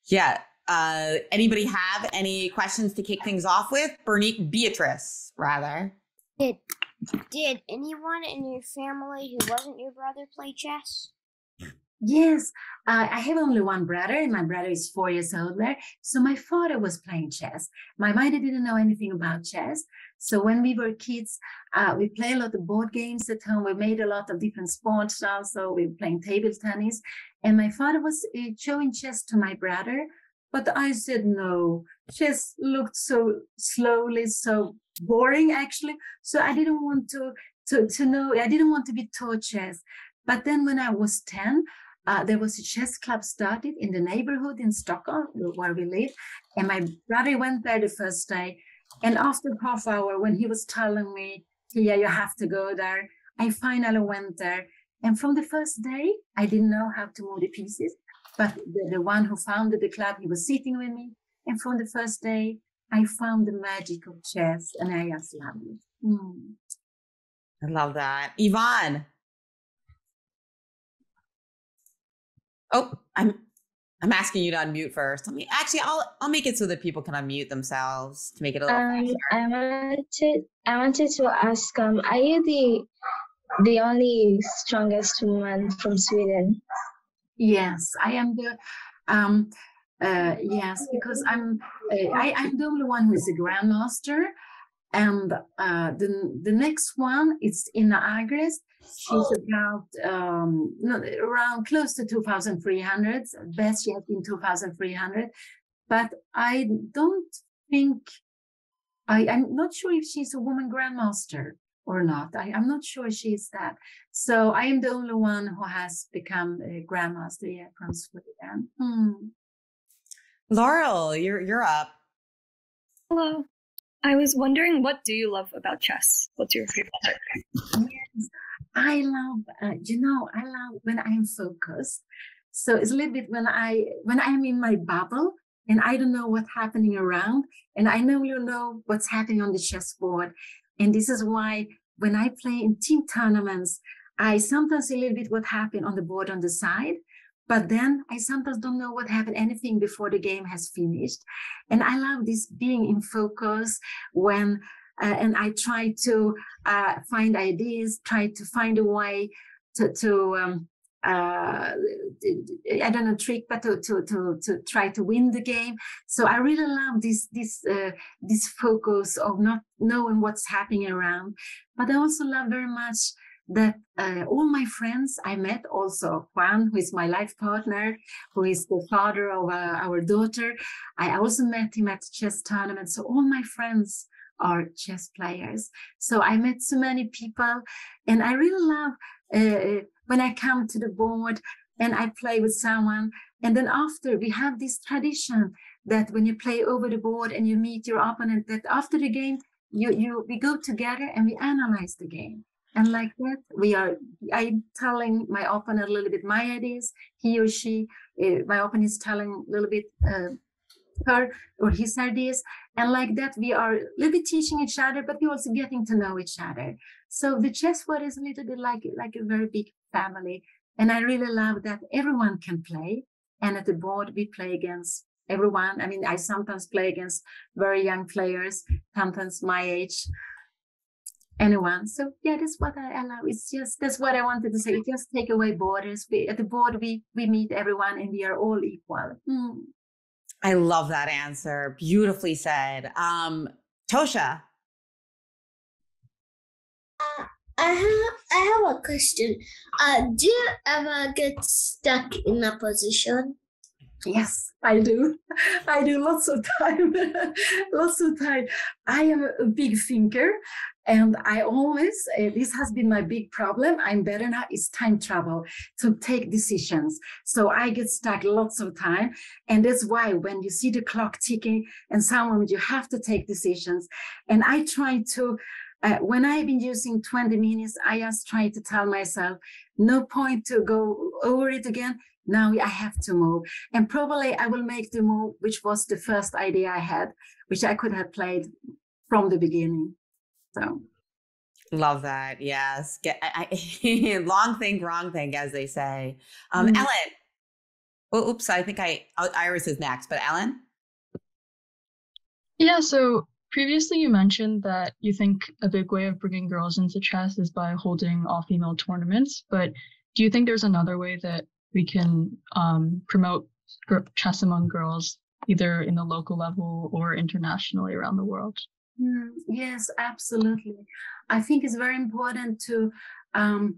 yeah. Uh, anybody have any questions to kick things off with? Bernice Beatrice, rather. Did did anyone in your family who wasn't your brother play chess? Yes, uh, I have only one brother, and my brother is four years older. So my father was playing chess. My mother didn't know anything about chess. So when we were kids, uh, we play a lot of board games at home. We made a lot of different sports also. We were playing table tennis. And my father was uh, showing chess to my brother. But I said no. Chess looked so slowly, so boring actually. So I didn't want to, to, to know, I didn't want to be taught chess. But then when I was 10, uh, there was a chess club started in the neighborhood in Stockholm where we live. And my brother went there the first day. And after half hour, when he was telling me, yeah, you have to go there, I finally went there. And from the first day, I didn't know how to move the pieces. But the, the one who founded the club, he was sitting with me. And from the first day, I found the magic of chess and I just love it. Mm. I love that. Yvonne, Oh, I'm I'm asking you to unmute first. Let me actually I'll I'll make it so that people can unmute themselves to make it a little um, I wanted I wanted to ask um are you the the only strongest woman from Sweden? Yes, I am the um uh yes because I'm uh, I, I'm the only one who is a grandmaster and uh the the next one is Inna Agrest She's about um, around close to 2,300, best yet in 2,300. But I don't think, I, I'm not sure if she's a woman grandmaster or not. I, am not sure she's that. So I am the only one who has become a grandmaster yet from Sweden. Hmm. Laurel, you're you're up. Hello. I was wondering, what do you love about chess? What's your favorite part? Yes. I love, uh, you know, I love when I'm focused. So it's a little bit when I when I'm in my bubble and I don't know what's happening around, and I know you know what's happening on the chessboard. And this is why when I play in team tournaments, I sometimes a little bit what happened on the board on the side, but then I sometimes don't know what happened anything before the game has finished. And I love this being in focus when uh, and I try to uh, find ideas, try to find a way to, to um, uh, I don't know trick, but to, to to to try to win the game. So I really love this this uh, this focus of not knowing what's happening around, but I also love very much that uh, all my friends I met, also Juan, who is my life partner, who is the father of uh, our daughter, I also met him at chess tournament. So all my friends are chess players. So I met so many people, and I really love uh, when I come to the board and I play with someone. And then after, we have this tradition that when you play over the board and you meet your opponent, that after the game, you you we go together and we analyze the game. And like that, we are. I'm telling my opponent a little bit my ideas. He or she, uh, my opponent is telling a little bit uh, her or his ideas. And like that we are a little bit teaching each other but we're also getting to know each other. So the chess world is a little bit like like a very big family. And i really love that everyone can play. And at the board we play against everyone. I mean i sometimes play against very young players sometimes my age anyone so yeah that's what i allow it's just that's what i wanted to say just take away borders we, at the board we we meet everyone and we are all equal mm. I love that answer. Beautifully said. Um, Tosha. Uh, I have I have a question. Uh, do you ever get stuck in a position? Yes, I do. I do lots of time. lots of time. I am a big thinker and I always, uh, this has been my big problem. I'm better now, It's time travel to take decisions. So I get stuck lots of time. And that's why when you see the clock ticking and someone, you have to take decisions. And I try to, uh, when I've been using 20 minutes, I just try to tell myself, no point to go over it again. Now I have to move. And probably I will make the move, which was the first idea I had, which I could have played from the beginning. So love that. Yes. Get I, I, long think, wrong think, as they say. Um, mm-hmm. Ellen. Oh, oops. I think I oh, Iris is next, but Ellen. Yeah. So previously you mentioned that you think a big way of bringing girls into chess is by holding all female tournaments, but do you think there's another way that we can um, promote chess among girls either in the local level or internationally around the world? Mm, yes, absolutely. I think it's very important to um,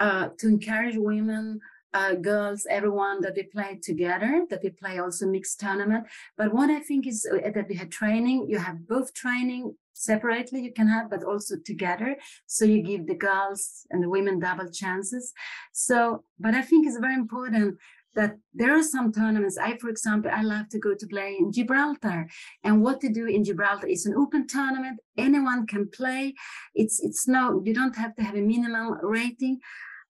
uh, to encourage women, uh, girls, everyone that we play together, that we play also mixed tournament. But what I think is uh, that we have training. You have both training separately you can have, but also together. So you give the girls and the women double chances. So, but I think it's very important that there are some tournaments. I, for example, I love to go to play in Gibraltar. And what to do in Gibraltar is an open tournament. Anyone can play. It's it's no, you don't have to have a minimum rating.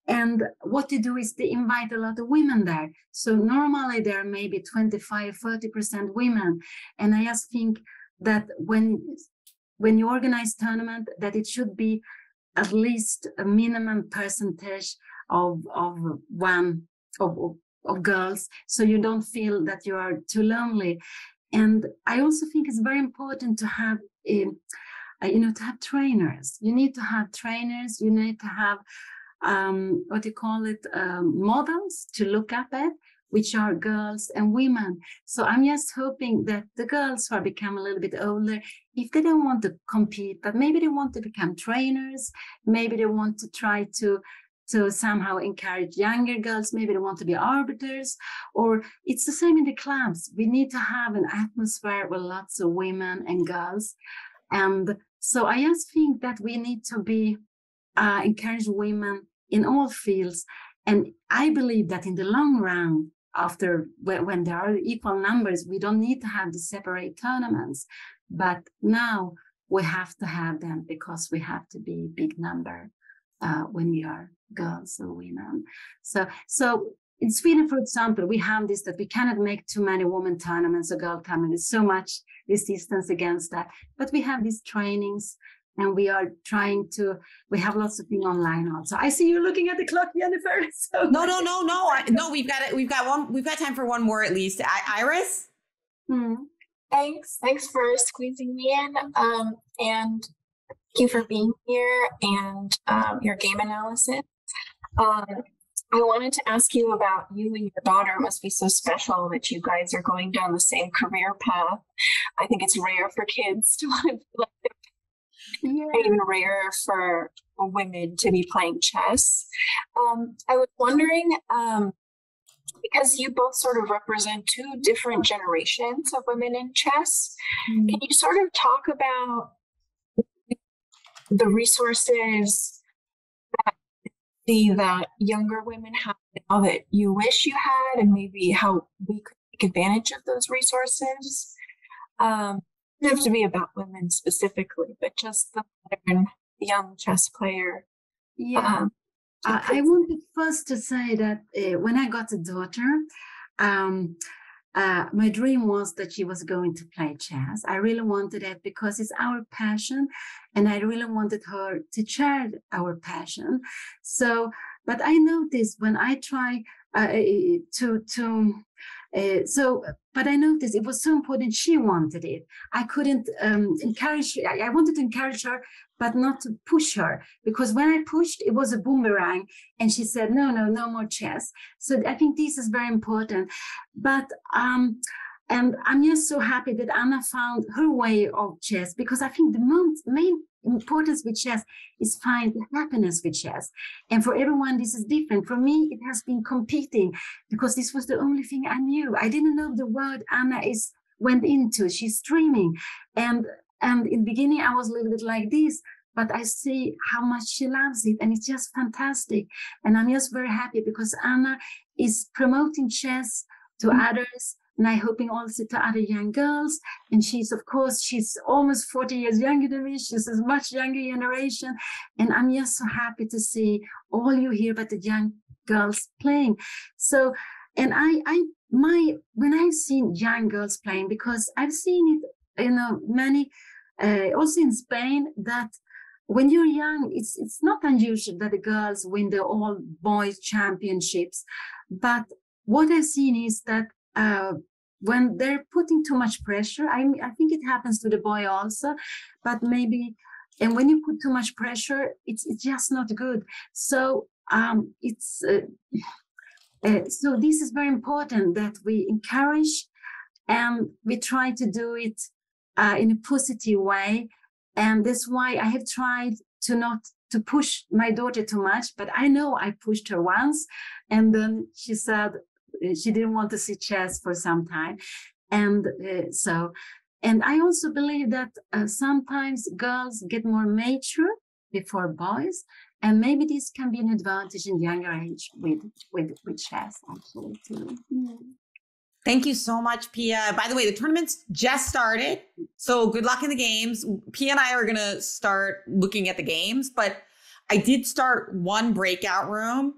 And what to do is they invite a lot of women there. So normally there are maybe 25, 30% women. And I just think that when when you organize tournament, that it should be at least a minimum percentage of of one of, of girls so you don't feel that you are too lonely. And i also think it's very important to have a, you know to have trainers. You need to have trainers. You need to have um, what do you call it um, models to look up at which are girls and women. So i'm just hoping that the girls who are become a little bit older if they don't want to compete but maybe they want to become trainers maybe they want to try to to somehow encourage younger girls maybe they want to be arbiters or it's the same in the clubs. We need to have an atmosphere with lots of women and girls and so i just think that we need to be uh, encourage women in all fields. And i believe that in the long run after when, there are equal numbers we don't need to have the separate tournaments but now we have to have them because we have to be big number uh, when we are girls or women. So, so in Sweden, for example, we have this that we cannot make too many women tournaments or girl tournaments. So much resistance against that. But we have these trainings and we are trying to we have lots of things online also i see you looking at the clock jennifer so no no no no I, no we've got it we've got one we've got time for one more at least I, iris hmm. thanks thanks for squeezing me in um, and thank you for being here and um, your game analysis um, I wanted to ask you about you and your daughter. It must be so special that you guys are going down the same career path. I think it's rare for kids to want to be like yeah. even rare for women to be playing chess. Um, I was wondering, um, because you both sort of represent two different generations of women in chess, mm-hmm. can you sort of talk about the resources that see that younger women have now that you wish you had, and maybe how we could take advantage of those resources. Um, have to be about women specifically, but just the modern young chess player. Yeah. Um, I, I wanted first to say that uh, when I got a daughter, um, uh, my dream was that she was going to play chess. I really wanted it because it's our passion, and I really wanted her to share our passion. So, but I noticed when I try uh, to to uh, so, but I noticed it was so important. She wanted it. I couldn't um, encourage. I, I wanted to encourage her, but not to push her because when I pushed, it was a boomerang, and she said, "No, no, no more chess." So I think this is very important. But um, and I'm just so happy that Anna found her way of chess because I think the main importance with chess is find happiness with chess. And for everyone, this is different. For me, it has been competing because this was the only thing I knew. I didn't know the word Anna is went into. She's streaming. And and in the beginning, I was a little bit like this, but I see how much she loves it. And it's just fantastic. And I'm just very happy because Anna is promoting chess to mm-hmm. others and I'm hoping also to other young girls. And she's, of course, she's almost 40 years younger than me. She's a much younger generation. And I'm just so happy to see all you here, but the young girls playing. So, and I, I, my, when I've seen young girls playing, because I've seen it, you know, many, uh, also in Spain, that when you're young, it's it's not unusual that the girls win the all boys championships. But what I've seen is that uh, when they're putting too much pressure, I, I think it happens to the boy also, but maybe, and when you put too much pressure, it's, it's just not good. So um, it's, uh, uh, so this is very important that we encourage and we try to do it uh, in a positive way. And that's why I have tried to not to push my daughter too much, but I know I pushed her once. And then she said, she didn't want to see chess for some time and uh, so and i also believe that uh, sometimes girls get more mature before boys and maybe this can be an advantage in younger age with with with chess actually too mm. Thank you so much, Pia. By the way, the tournament's just started. So good luck in the games. Pia and I are going to start looking at the games, but I did start one breakout room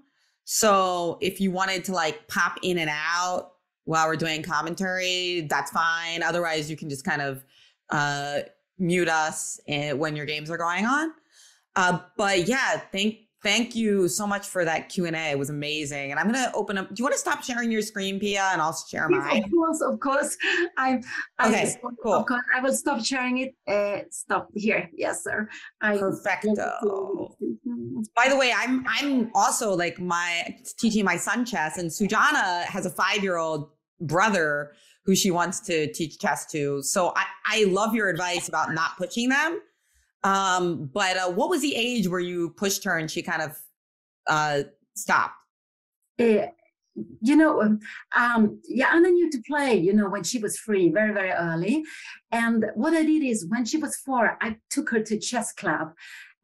so if you wanted to like pop in and out while we're doing commentary, that's fine. Otherwise, you can just kind of uh, mute us eh, when your games are going on. Uh, but yeah, thank thank you so much for that Q and A. It was amazing. And I'm gonna open up. Do you want to stop sharing your screen, Pia, and I'll share mine? Of course, of course. I, I okay, cool. Of course, I will stop sharing it. Uh, stop here. Yes, sir. I, Perfecto. By the way, I'm I'm also like my teaching my son chess, and Sujana has a five year old brother who she wants to teach chess to. So I I love your advice about not pushing them um, but uh, what was the age where you pushed her and she kind of uh, stopped? Uh, you know, um, um, yeah, Anna knew to play, you know, when she was free very, very early. And what I did is when she was four, I took her to chess club.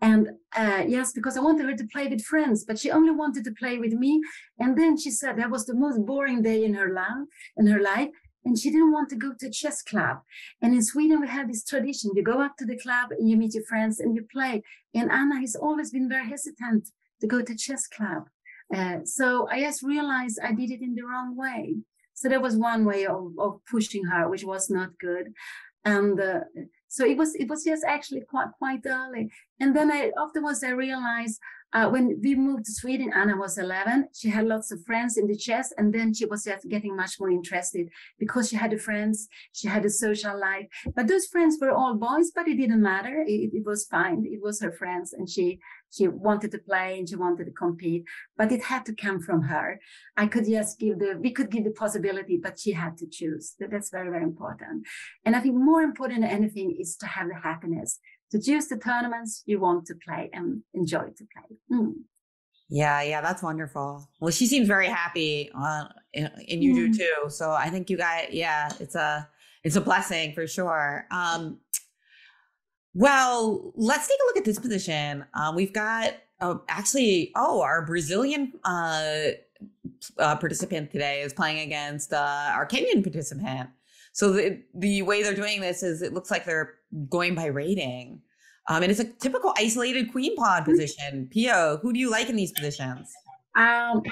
And uh, yes, because I wanted her to play with friends, but she only wanted to play with me. And then she said that was the most boring day in her life. In her life, and she didn't want to go to chess club. And in Sweden, we have this tradition: you go up to the club and you meet your friends and you play. And Anna has always been very hesitant to go to chess club. Uh, so I just realized I did it in the wrong way. So that was one way of, of pushing her, which was not good. And uh, so it was it was just actually quite quite early. And then I afterwards I realized uh, when we moved to Sweden, Anna was 11. She had lots of friends in the chess, and then she was just getting much more interested because she had friends, she had a social life. But those friends were all boys, but it didn't matter. It, it was fine. It was her friends, and she she wanted to play and she wanted to compete. But it had to come from her. I could just give the we could give the possibility, but she had to choose. That's very very important. And I think more important than anything is to have the happiness to choose the tournaments you want to play and enjoy to play. Mm. Yeah, yeah, that's wonderful. Well, she seems very happy, uh, and, you mm. do too. So I think you guys, yeah, it's a it's a blessing for sure. Um, Well, let's take a look at this position. Um, we've got uh, actually, oh, our Brazilian uh, uh, participant today is playing against uh, our Kenyan participant. So the the way they're doing this is it looks like they're going by rating. Um, and it's a typical isolated queen pawn position. Pia, who do you like in these positions? Um,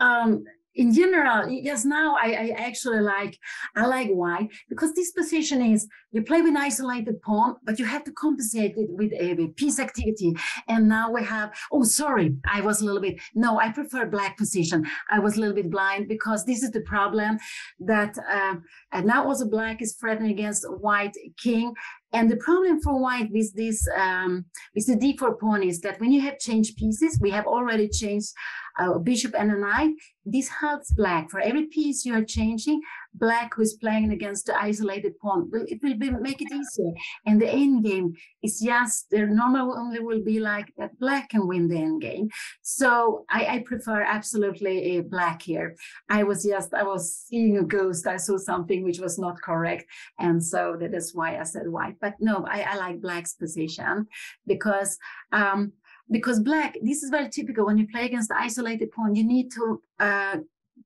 um, in general, yes, now I, I actually like I like white because this position is you play with isolated pawn, but you have to compensate it with a piece activity. And now we have, oh, sorry, I was a little bit, no, I prefer black position. I was a little bit blind because this is the problem that uh, and now also black is threatening against white king. And the problem for white with this, um, with the d4 pawn is that when you have changed pieces, we have already changed a bishop and a knight. This helps black. For every piece you are changing, black who is playing against the isolated pawn, will it will be, make it easier. And the end game is just the normal only will be like that black can win the end game. So I, I prefer absolutely a black here. I was just I was seeing a ghost. I saw something which was not correct, and so that is why I said white. But no, I, I like black's position because. Um, because black, this is very typical when you play against the isolated pawn, you need to uh,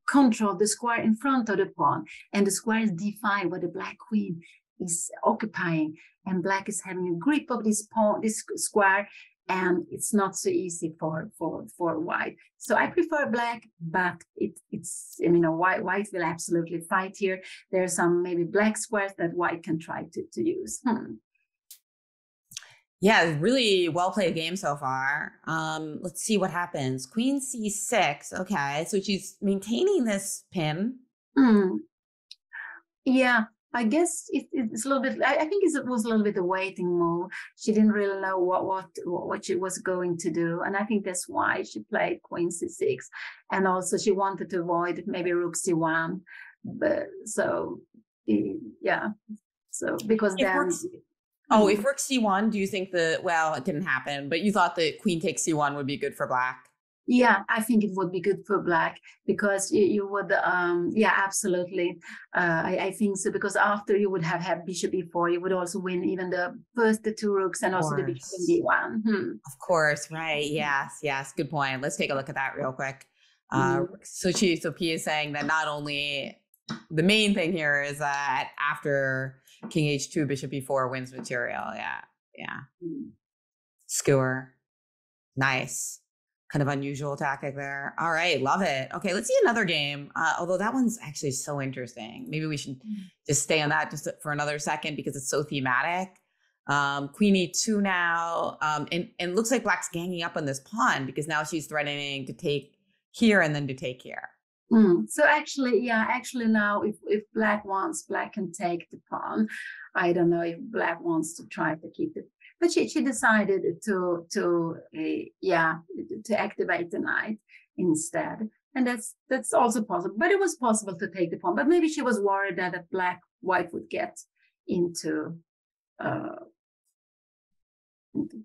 control the square in front of the pawn. And the square is d5 where the black queen is occupying. And black is having a grip of this pawn, this square, and it's not so easy for for for white. So I prefer black, but it, it's I mean, white white will absolutely fight here. There are some maybe black squares that white can try to to use. Hmm. Yeah, really well played game so far. Um, let's see what happens. Queen c6. Okay, so she's maintaining this pin. Mm. Yeah, I guess it, it's a little bit. I, I think it was a little bit a waiting move. She didn't really know what what what she was going to do, and I think that's why she played Queen c6, and also she wanted to avoid maybe Rook c1. But so yeah, so because It then. works- Oh, Mm. if Rook c1, do you think the well, it didn't happen, but you thought that Queen takes c1 would be good for black? Yeah, I think it would be good for black because you, you would, um, yeah, absolutely. Uh, I, I think so because after you would have had bishop e4, you would also win even the first the two rooks and also the bishop in d1. Hmm. Of course, right. Yes, yes. Good point. Let's take a look at that real quick. Uh, Mhm. so she, so P is saying that not only the main thing here is that after King H2, Bishop E4 wins material. Yeah, yeah. Skewer. Nice. Kind of unusual tactic there. All right, love it. Okay, let's see another game. Uh, although that one's actually so interesting. Maybe we should just stay on that just for another second because it's so thematic. Um, Queen E2 now, um, and and looks like Black's ganging up on this pawn because now she's threatening to take here and then to take here. Mm. So actually, yeah, actually now if, if black wants, black can take the pawn. I don't know if black wants to try to keep it, but she, she decided to to uh, yeah to activate the knight instead, and that's that's also possible. But it was possible to take the pawn, but maybe she was worried that a black white would get into uh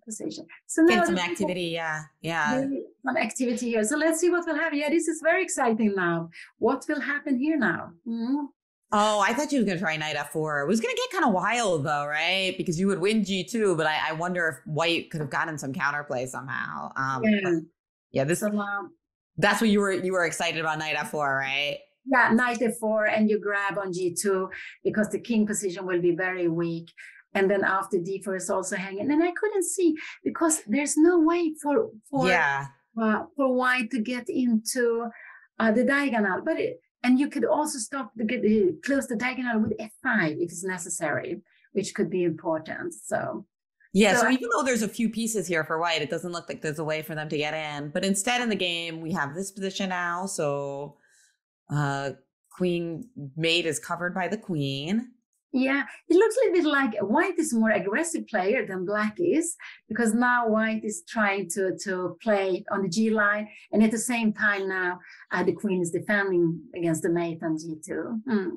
position. So now some activity, yeah, yeah. some activity here. So let's see what will happen. Yeah, this is very exciting now. What will happen here now? Hmm? Oh, I thought you were gonna try knight f4. It was gonna get kind of wild though, right? Because you would win g2, but I, I wonder if white could have gotten some counterplay somehow. Um, Yeah. yeah, this So now, that's what you were you were excited about knight f4, right? yeah, knight f4, and you grab on g2 because the king position will be very weak. And then after d4 is also hanging. And I couldn't see because there's no way for for yeah. uh, for white to get into uh, the diagonal. But it, and you could also stop the get uh, close the diagonal with f5 if it's necessary, which could be important. So Yeah, So so even though there's a few pieces here for white, it doesn't look like there's a way for them to get in. But instead in the game, we have this position now. So uh queen mate is covered by the queen. Yeah, it looks a little bit like white is a more aggressive player than black is, because now white is trying to to play on the G line, and at the same time now uh, the queen is defending against the mate on G2. Hmm.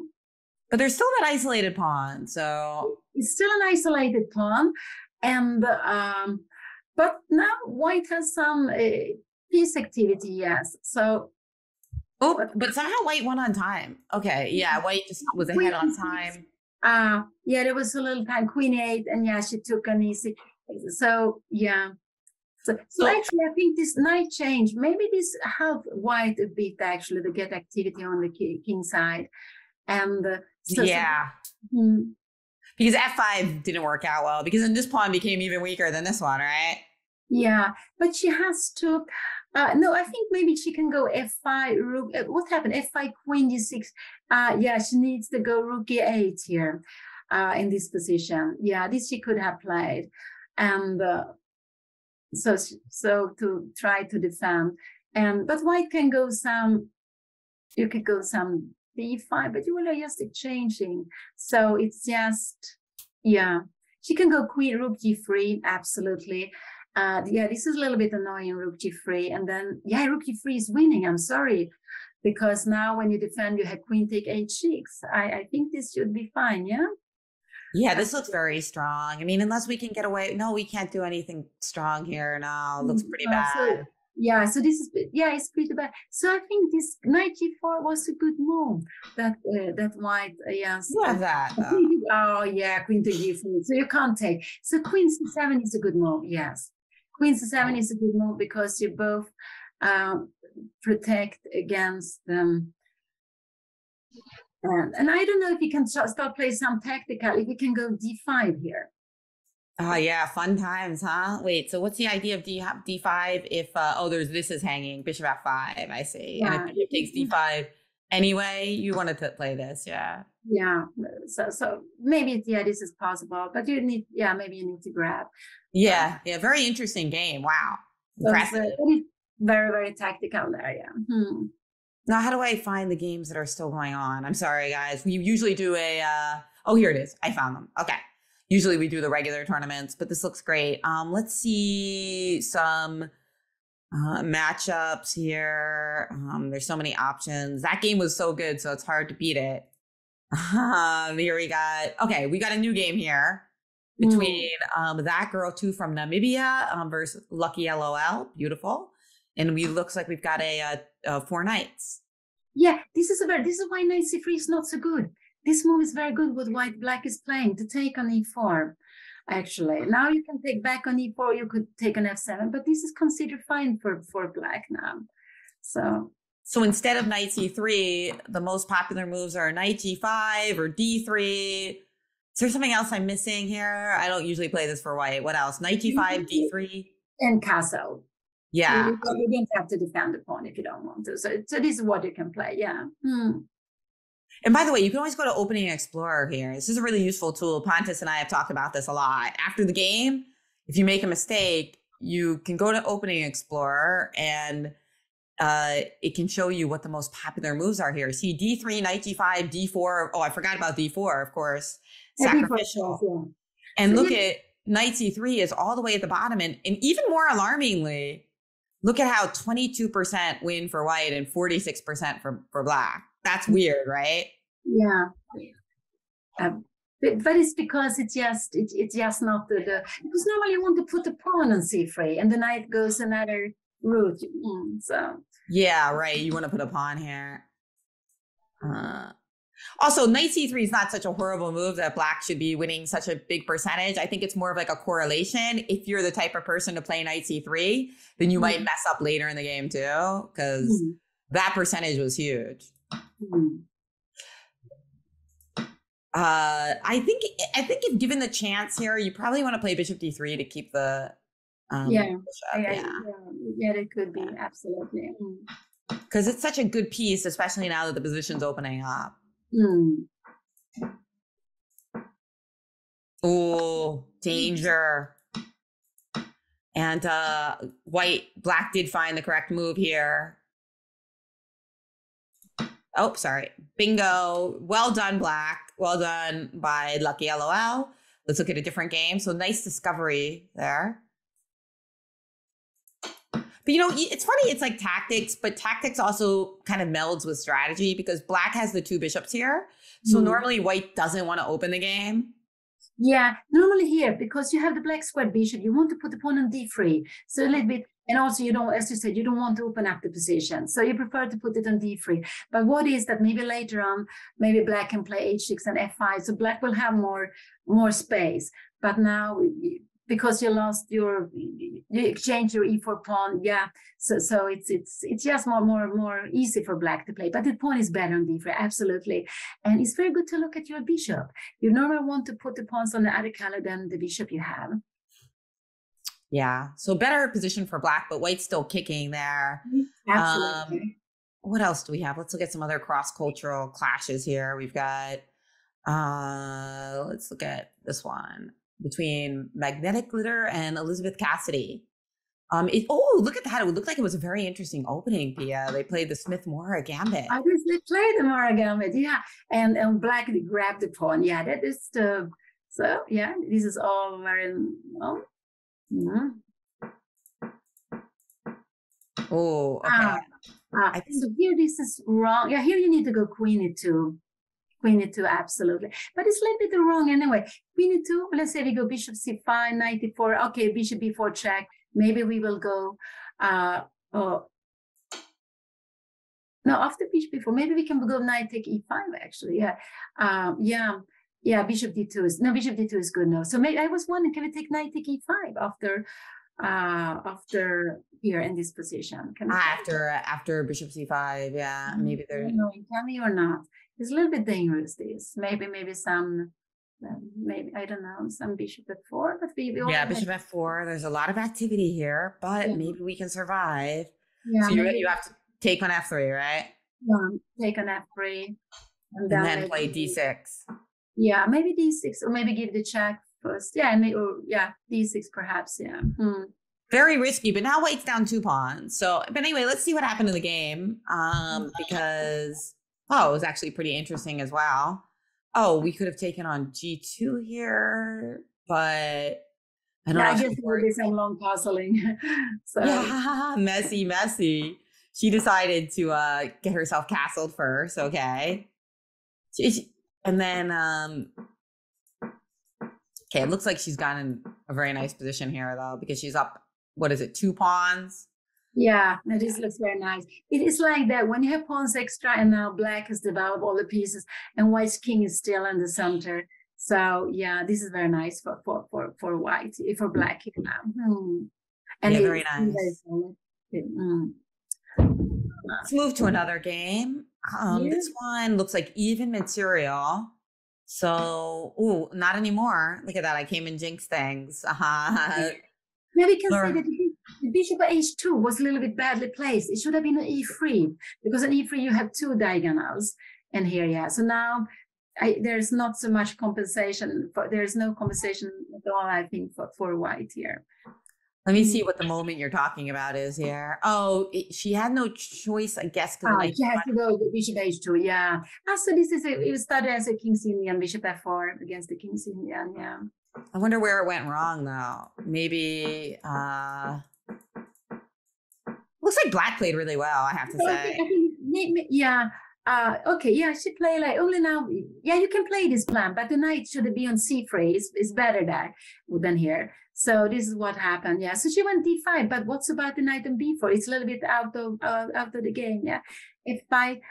But there's still that isolated pawn. So It's still an isolated pawn, and um, but now white has some uh, piece activity. Yes, so oh, but somehow white won on time. Okay, yeah, white just was ahead on time. Uh, yeah, there was a little time, queen eight, and yeah, she took an easy. So yeah. So, so actually, I think this knight change, maybe this helped white a bit actually to get activity on the king side. And uh, so, yeah. So, hmm. Because F5 didn't work out well because then this pawn became even weaker than this one, right? Yeah, but she has to. Uh, no, I think maybe she can go f5, rook. Uh, what happened? f5, queen d6. Uh, yeah, she needs to go rook e8 here uh, in this position. Yeah, this she could have played. And uh, so, so to try to defend. And but white can go some. You could go some b5, but you will just exchanging. So it's just yeah. She can go queen rook g3, absolutely. Uh, yeah, this is a little bit annoying, rook g3. And then, yeah, rook g3 is winning. I'm sorry. Because now when you defend, you have queen take h6. I, I think this should be fine, yeah? Yeah, this looks very strong. I mean, unless we can get away. No, we can't do anything strong here. No, looks pretty uh, bad. So, yeah, so this is yeah, it's pretty bad. So I think this knight g4 was a good move. That uh, that white, uh, yes. What that? oh yeah, queen to g4. So you can't take. So queen c7 is a good move. Yes. Queen c7 is a good move because you both um, protect against them. And, and I don't know if you can start playing some tactical, if you can go d5 here. Oh yeah, fun times, huh? Wait, so what's the idea of D D5 if uh, oh there's this is hanging bishop F5, I see. Yeah. And if bishop takes D5 anyway, you wanted to play this, yeah. Yeah. So so maybe yeah, this is possible, but you need yeah, maybe you need to grab. Yeah, yeah, very interesting game. Wow. Impressive. very, very tactical there, yeah. Hmm. Now, how do I find the games that are still going on? I'm sorry, guys. We usually do a, uh, oh, here it is. I found them. Okay. Usually we do the regular tournaments, but this looks great. Um, let's see some uh, matchups here. Um, there's so many options. That game was so good, so it's hard to beat it. Um, here we got, okay, we got a new game here between mm. um, that girl too from Namibia um, versus Lucky LOL. Beautiful. And we looks like we've got a, a, uh, a uh, four knights. Yeah, this is a very, this is why knight c3 is not so good. This move is very good with white black is playing to take on e4. Actually, now you can take back on e4. You could take an f7, but this is considered fine for for black now. So so instead of knight c3, the most popular moves are knight g5 or d3 is there something else I'm missing here? I don't usually play this for white. What else? Knight g5, d3, and castle. Yeah, you, you don't have to defend the pawn if you don't want to. So, so this is what you can play. Yeah. Hmm. And by the way, you can always go to Opening Explorer here. This is a really useful tool. Pontus and I have talked about this a lot. After the game, if you make a mistake, you can go to Opening Explorer and uh, it can show you what the most popular moves are here. See D3, Knight G5, D4. Oh, I forgot about D4, of course sacrificial. And look at knight c3 is all the way at the bottom. And, and even more alarmingly, look at how 22% win for white and 46% for, for black. That's weird, right? Yeah. Um, but it's because it's just it, it's just not the, the because normally you want to put the pawn on c3 and the knight goes another route. So yeah, right. You want to put a pawn here. Uh, also, knight c3 is not such a horrible move that black should be winning such a big percentage. I think it's more of like a correlation. If you're the type of person to play knight c3, then you mm-hmm. might mess up later in the game too, because mm-hmm. that percentage was huge. Mm-hmm. Uh, I think I think if given the chance here, you probably want to play bishop d3 to keep the um, yeah. yeah. yeah, yeah, yeah, it could be absolutely because mm. it's such a good piece, especially now that the position's opening up. Mm. Oh, danger. And uh white, black did find the correct move here. Oh, sorry. Bingo. Well done, black. Well done by Lucky LOL. Let's look at a different game. So nice discovery there. But you know, it's funny, it's like tactics, but tactics also kind of melds with strategy because black has the two bishops here. So mm. normally white doesn't want to open the game. Yeah, normally here, because you have the black square bishop, you want to put the pawn on d3. So a little bit, And also, you don't, as you said, you don't want to open up the position. So you prefer to put it on d3. But what is that maybe later on, maybe black can play h6 and f5. So black will have more, more space. But now, because you lost your, you exchange your e4 pawn, yeah. So so it's it's it's just more more more easy for black to play. But the pawn is better on d3, absolutely. And it's very good to look at your bishop. You normally want to put the pawns on the other color than the bishop you have. Yeah. So better position for black, but white's still kicking there. Absolutely. Um, what else do we have? Let's look at some other cross-cultural clashes here. We've got uh let's look at this one between Magnetic Glitter and Elizabeth Cassidy. Um, it, oh, look at that. It would look like it was a very interesting opening, Pia. They played the Smith Morra Gambit. I guess they played the Morra Gambit, yeah. And and black they grabbed the pawn. Yeah, that is the so yeah, this is all very well, Oh, okay. Ah, ah, so here this is wrong. Yeah, here you need to go queen e2. Queen e2, absolutely. But it's a little bit wrong anyway. Queen e2, let's say we go bishop c5, 94. Okay, bishop b4 check. Maybe we will go, uh, oh, no, after bishop b4, maybe we can go knight take e5 actually. Yeah, um, yeah, yeah. Bishop d2 is no bishop d2 is good. No, so maybe I was wondering, can we take knight take e5 after, uh, after here in this position? Can we after after Bishop C5, yeah. Maybe I there don't know, or not. It's a little bit dangerous. This maybe maybe some um, maybe I don't know some bishop at four, but we, we Yeah, Bishop had- F4. There's a lot of activity here, but Yeah. maybe we can survive. yeah, so you, you have to take on F3, right? um, take on F three and And then play D6. Yeah, maybe D six or maybe give the check first. Yeah, and may, or yeah D six perhaps. Yeah. Hmm. Very risky, but now white's down two pawns. So, but anyway, let's see what happened in the game. Um, because oh, it was actually pretty interesting as well. Oh, we could have taken on G2 here, but I don't yeah, know. I guess there will be some long puzzling. so Yeah, messy, messy. She decided to uh get herself castled first, okay. She- she- and then um okay, it looks like she's gotten a very nice position here though, because she's up what is it, two pawns? Yeah, no, this looks very nice. It is like that when you have pawns extra and now black has developed all the pieces and white's king is still in the center. So yeah, this is very nice for for for, for white, eh, for black. Yeah. Hmm. Yeah, very nice. solid. Mm. Let's move to another game. Um, Yeah. this one looks like even material. So, ooh, not anymore. Look at that. I came and jinxed things. Uh-huh. Now we can Laura. say that the bishop at h2 was a little bit badly placed. It should have been an e3 because on e3 you have two diagonals, and here, yeah. So now I, there's not so much compensation. For, there's no compensation at all, I think, for, for white here. Let me see what the moment you're talking about is here. Oh, it, she had no choice, I guess. Ah, like, she has to go with bishop h2, yeah. Ah, so this is a, it was started as a king's Indian, bishop f4 against the king's Indian, yeah. I wonder where it went wrong though. Maybe uh looks like black played really well, I have to I say. think, I think may- may- yeah. Uh, okay, yeah, she play like only now. Yeah, you can play this plan, but the knight should be on c3. It's, it's better there than here. So this is what happened. Yeah, so she went d5, but what's about the knight on b4? It's a little bit out of uh, out of the game. Yeah, if by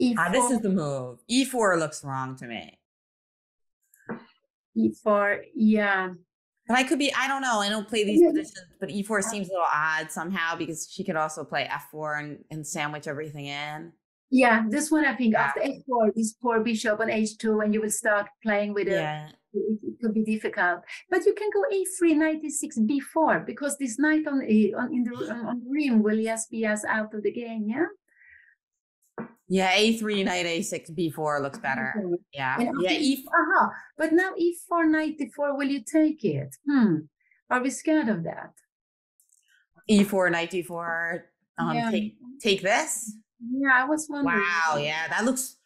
e4, Ah, this is the move. E4 looks wrong to me. e4, yeah. But I could be, I don't know. I don't play these Yeah. positions, but E4 seems a little odd somehow because she could also play F4 and, and sandwich everything in. Yeah, this one I think Yeah. after h4, this poor bishop on h2, and you will start playing with it. Yeah. It, it could be difficult, but you can go a3, knight e6, b4 because this knight on a- on in the on, rim will just be us out of the game. Yeah. Yeah, A3, knight A6, B4 looks better. Okay. Yeah. And Yeah, E aha, but now e4, knight d4, will you take it? Hmm. Are we scared of that? E4, knight D4. Um, Yeah. take take this. Yeah, I was wondering. Wow, yeah, that looks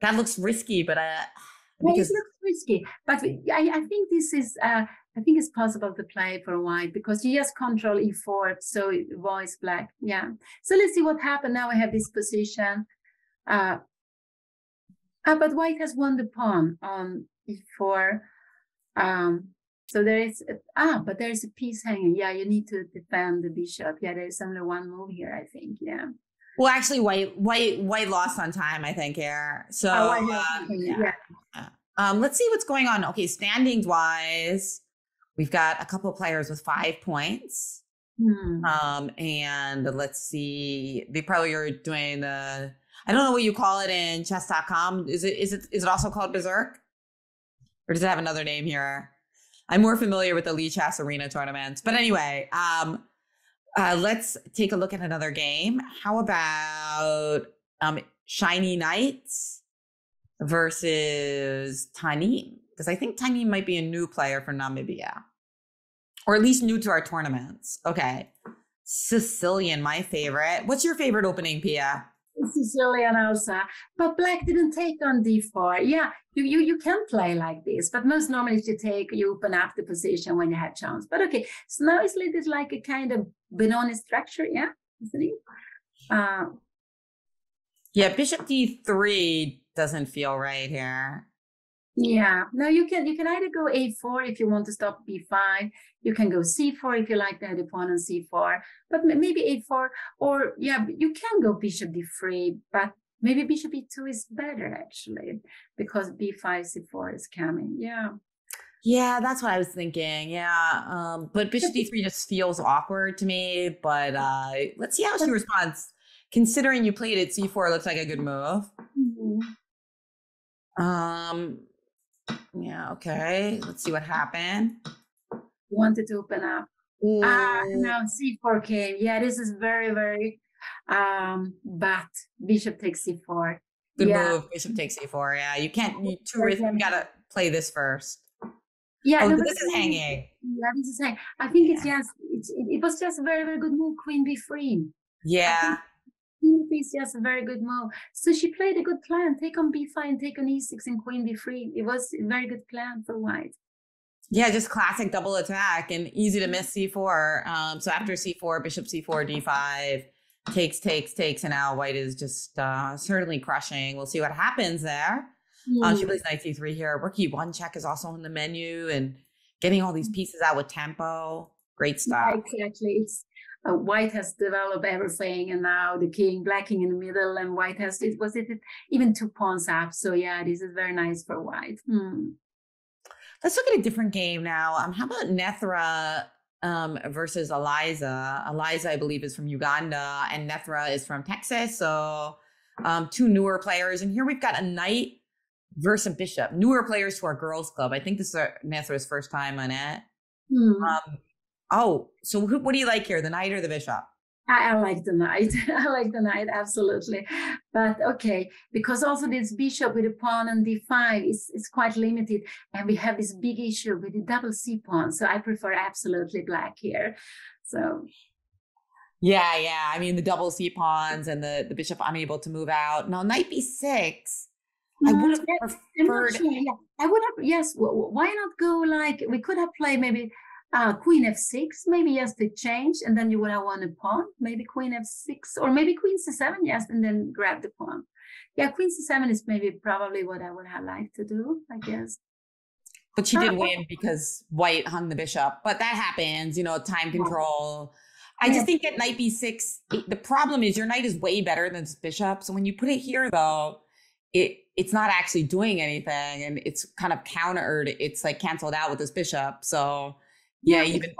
that looks risky, but uh Well, it looks risky, but I, I think this is uh, I think it's possible to play for white because you just control e4, so it voice black. Yeah. So let's see what happened. Now I have this position. Uh, uh, but white has won the pawn on e4. Um, So there is ah, but there's a piece hanging. Yeah, you need to defend the bishop. Yeah, there's only one move here, I think. Yeah. Well, actually, white white white lost on time, I think here. So Oh, uh, yeah. yeah. Um, let's see what's going on. Okay, standings wise, we've got a couple of players with five points. Hmm. Um, and let's see, they probably are doing the I don't know what you call it in chess.com. Is it is it is it also called Berserk? Or does it have another name here? I'm more familiar with the Lichess Arena tournaments. But anyway, um, uh, let's take a look at another game. How about um, Shiny Knights versus Tanim? Because I think Tanim might be a new player for Namibia, or at least new to our tournaments. Okay. Sicilian, my favorite. What's your favorite opening, Pia? Sicilian also, but black didn't take on d4. Yeah, you, you you can play like this, but most normally you take, you open up the position when you have chance. But okay, so now it's this like a kind of Benoni structure, yeah, isn't it? Uh, Yeah, Bishop D3 doesn't feel right here. Yeah, no, you can you can either go a4 if you want to stop b5. You can go c4 if you like the pawn on c4, but maybe a4 or yeah, you can go bishop d3, but maybe bishop e2 is better actually because b5 c4 is coming. Yeah. Yeah, that's what I was thinking. Yeah. Um, but Bishop D3 just feels awkward to me. But uh let's see how she responds. Considering you played it C4 looks like a good move. Um yeah, okay. Let's see what happened. wanted to open up. Ah, now c4 came. Yeah, this is very, very um but bishop takes c4. Good yeah. move. Bishop takes C4. Yeah, you can't you risky. You gotta play this first. Yeah, Oh, no, this is hanging. Yeah, this is hanging. I think it's just it's, it, it was just a very, very good move, queen b3. Yeah. Queen b3 is just a very good move. So she played a good plan. Take on b5 and take on e6 and queen b3. It was a very good plan for white. Yeah, just classic double attack and easy to miss C4. Um, so after C4, Bishop C4, D5, takes, takes, takes, and now White is just uh, certainly crushing. We'll see what happens there. Um, she Mm. plays Knight C3 here. Rookie one check is also in the menu and getting all these pieces out with tempo. Great Yeah, stuff. exactly. It's uh, white has developed everything, and now the king, black king in the middle, and white has it was it even two pawns up. So yeah, this is very nice for white. Hmm. Let's look at a different game now. Um, how about Nethra um, versus Eliza? Eliza, I believe, is from Uganda, and Nethra is from Texas. So um, two newer players. And here we've got a knight versus a bishop. Newer players to our girls' club. I think this is our, Nethra's first time on it. Hmm. Um, oh, so who, what do you like here, the knight or the bishop? I, I like the knight. I like the knight absolutely, but okay because also this bishop with a pawn on d5 is is quite limited, and we have this big issue with the double c pawn. So I prefer absolutely black here. So Yeah, yeah. I mean, the double C pawns and the, the bishop unable to move out. No, knight b6. I would have yeah, I'm not preferred. sure, yeah. I would have, yes. Why not go like we could have played maybe uh, queen f6, maybe just to change, and then you would have won a pawn, maybe queen f6, or maybe queen c7, yes, and then grab the pawn. Yeah, queen c7 is maybe probably what I would have liked to do, I guess. But she did win because White hung the bishop. But that happens, you know, time control. I just think at knight b6, it- the problem is your knight is way better than this bishop. So when you put it here, though, it it's not actually doing anything, and it's kind of countered. It's like canceled out with this bishop. So yeah, Yeah, even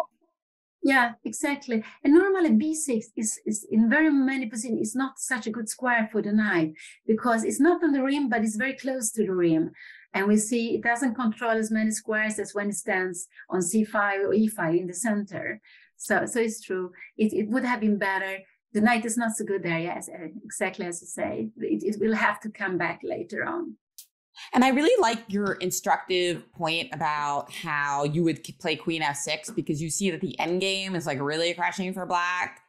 Yeah, exactly. And normally b6 is, is in very many positions is not such a good square for the knight because it's not on the rim, but it's very close to the rim. And we see it doesn't control as many squares as when it stands on c5 or e5 in the center. So, so it's true. It, it would have been better. The knight is not so good there, yes, exactly as you say. It, it will have to come back later on. And I really like your instructive point about how you would play Queen F6 because you see that the end game is like really crashing for black.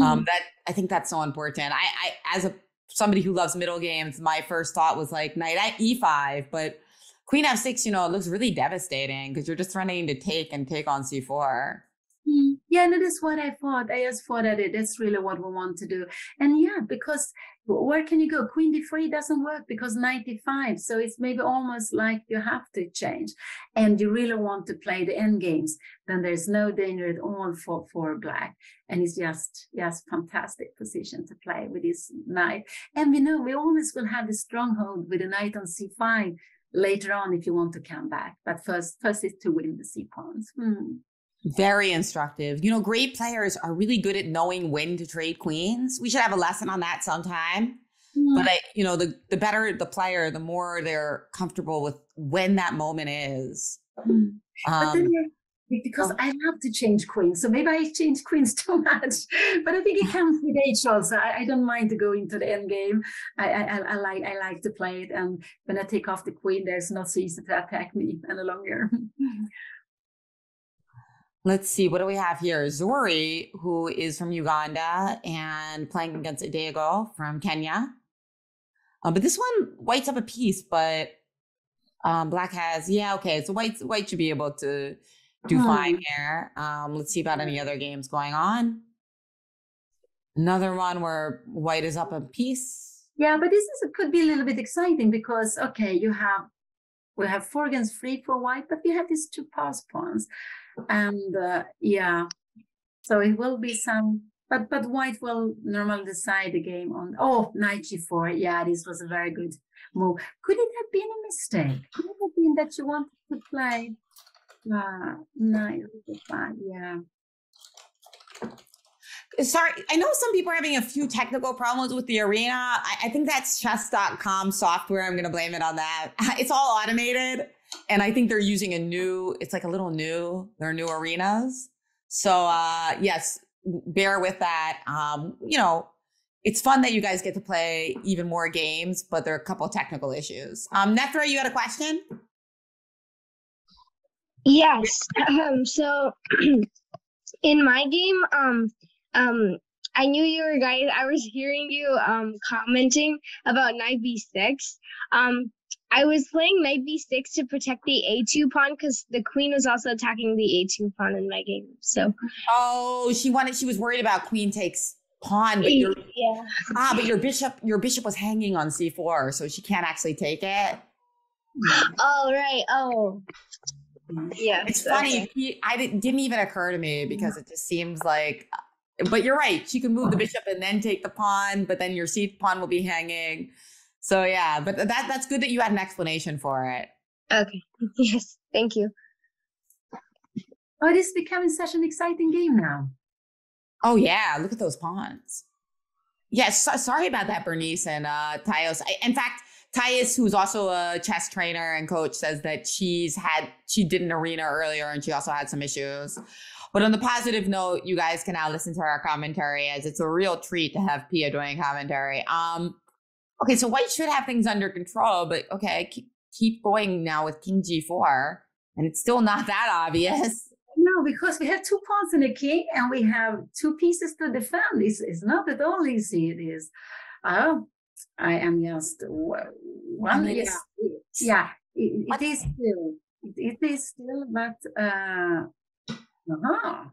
Um, that I think that's so important. I, I as a somebody who loves middle games, my first thought was like knight at e5, but Queen F6, you know, it looks really devastating because you're just running to take and take on c4. Mm, Yeah, no, that's what I thought. I just thought that it, that's really what we want to do. And yeah, because where can you go? Queen d3 doesn't work because knight d5. So it's maybe almost like you have to change. And you really want to play the end games, then there's no danger at all for, for black. And it's just, just fantastic position to play with this knight. And we know we always will have the stronghold with the knight on c5 later on if you want to come back. But first, first is to win the c pawns. Hmm. Very instructive. You know, great players are really good at knowing when to trade queens. We should have a lesson on that sometime. Mm. But I, you know, the the better the player, the more they're comfortable with when that moment is. Mm. Um, because I love to change queens, so maybe I change queens too much. But I think it comes with age also. I, I don't mind to go into the end game. I, I, I like I like to play it, and when I take off the queen, there's not so easy to attack me any longer. Let's see, what do we have here? Zori, who is from Uganda and playing against Adego from Kenya. Um, but this one, white's up a piece, but um, black has, yeah, okay. So white, white should be able to do hmm. fine here. Um, let's see about any other games going on. Another one where white is up a piece. Yeah, but this is could be a little bit exciting because okay, you have we have four against three for white, but we have these two pass pawns and uh, yeah so it will be some but but white will normally decide the game on oh knight g4 yeah this was a very good move could it have been a mistake could it have been that you wanted to play uh knight g5 yeah Sorry, I know some people are having a few technical problems with the arena. I, I think that's chess.com software. I'm going to blame it on that. It's all automated. And I think they're using a new, it's like a little new, they're new arenas. So uh yes, bear with that. Um, you know, it's fun that you guys get to play even more games, but there are a couple technical issues. Um, Nethra, you had a question? Yes. Um, so in my game, um, um, I knew you were guys. I was hearing you um commenting about knight b6. Um, I was playing knight b6 to protect the a2 pawn because the queen was also attacking the a2 pawn in my game. So oh, she wanted. She was worried about queen takes pawn, but your yeah. ah, but your bishop your bishop was hanging on c4, so she can't actually take it. Oh right. Oh. Yeah, it's funny. Okay. I didn't didn't even occur to me because it just seems like. But you're right. She can move the bishop and then take the pawn, but then your c pawn will be hanging. So yeah, but that that's good that you had an explanation for it. Okay. Yes. Thank you. Oh, it is becoming such an exciting game now. Oh yeah, look at those pawns. Yes, so, sorry about that, Bernice and uh Tyos. I, in fact, Thais, who's also a chess trainer and coach, says that she's had she did an arena earlier and she also had some issues. But on the positive note, you guys can now listen to our commentary as it's a real treat to have Pia doing commentary. Um, okay, so white should have things under control, but okay, keep, keep going now with king g4, and it's still not that obvious. No, because we have two pawns and a king, and we have two pieces to defend. It's, it's not at all easy. It is. Oh, I am just one. Yes, yeah, it, it is still. It, it is still, but uh, uh-huh.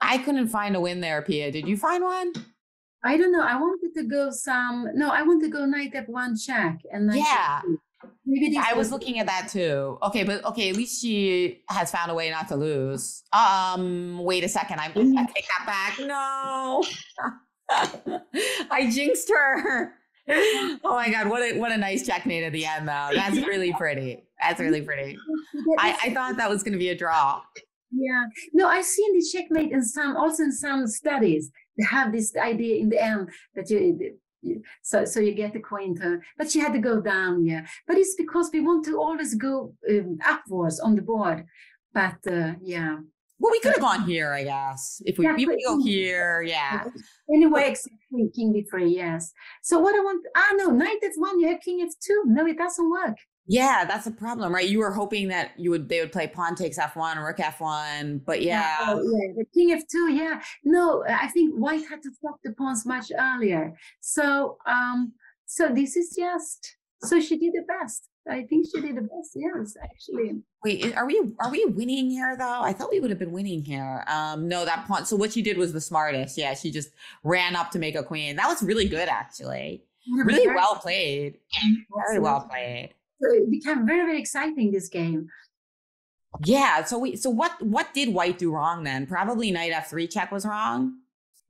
I couldn't find a win there, Pia. Did you find one? I don't know. I wanted to go some. No, I want to go knight f1 check and yeah. Maybe I was looking at that too. Okay, but okay, at least she has found a way not to lose. Um, wait a second. I'm I take that back. No, I jinxed her. Oh my god, what a what a nice checkmate at the end though. That's really pretty. That's really pretty. I, I thought that was gonna be a draw. Yeah. No, I've seen the checkmate in some also in some studies they have this idea in the end that you so so you get the coin but she had to go down yeah. But it's because we want to always go um, upwards on the board. But uh, yeah. Well we could have gone here i guess if we, yeah, we would go here yeah. Anyway except king b3 yes. So what i want ah no knight f1 you have king f2 no it doesn't work yeah, that's a problem, right? You were hoping that you would they would play pawn takes f1, rook f1, but yeah. Oh, yeah, the king f2, yeah. No, I think white had to flop the pawns much earlier. So um so this is just so she did the best. I think she did the best. Yes, actually. Wait, are we are we winning here though? I thought we would have been winning here. Um, no, that pawn. So what she did was the smartest. Yeah, she just ran up to make a queen. That was really good, actually. Really well played. Very well played. So it became very very exciting this game. Yeah. So we. So what? What did White do wrong then? Probably knight f3 check was wrong.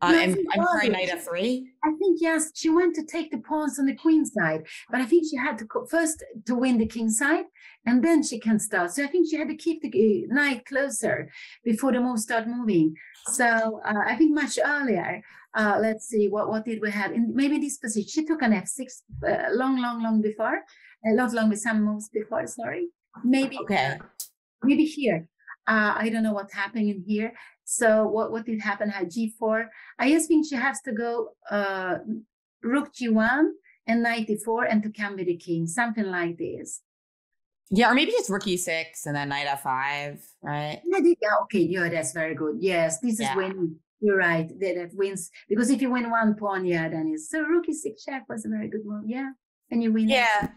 Uh, No, and think I'm sorry, knight f3. I think yes, she went to take the pawns on the queen side, but I think she had to go first to win the king side, and then she can start. So I think she had to keep the uh, knight closer before the move start moving. So uh, I think much earlier. Uh, let's see what what did we have in maybe this position. She took an f6 uh, long, long, long before, a lot long with some moves before. Sorry, maybe Okay. maybe here. Uh, I don't know what's happening here. So what, what did happen had g4. I just think she has to go uh, rook g1 and knight d4 and to come with the king, something like this. Yeah, or maybe just rook e6 and then knight f5, right? Yeah, okay, yeah, that's very good. Yes, this is Yeah. winning. You're right. That, that wins because if you win one pawn, yeah, then it's so rook e6 check was a very good move. Yeah, and you win. it.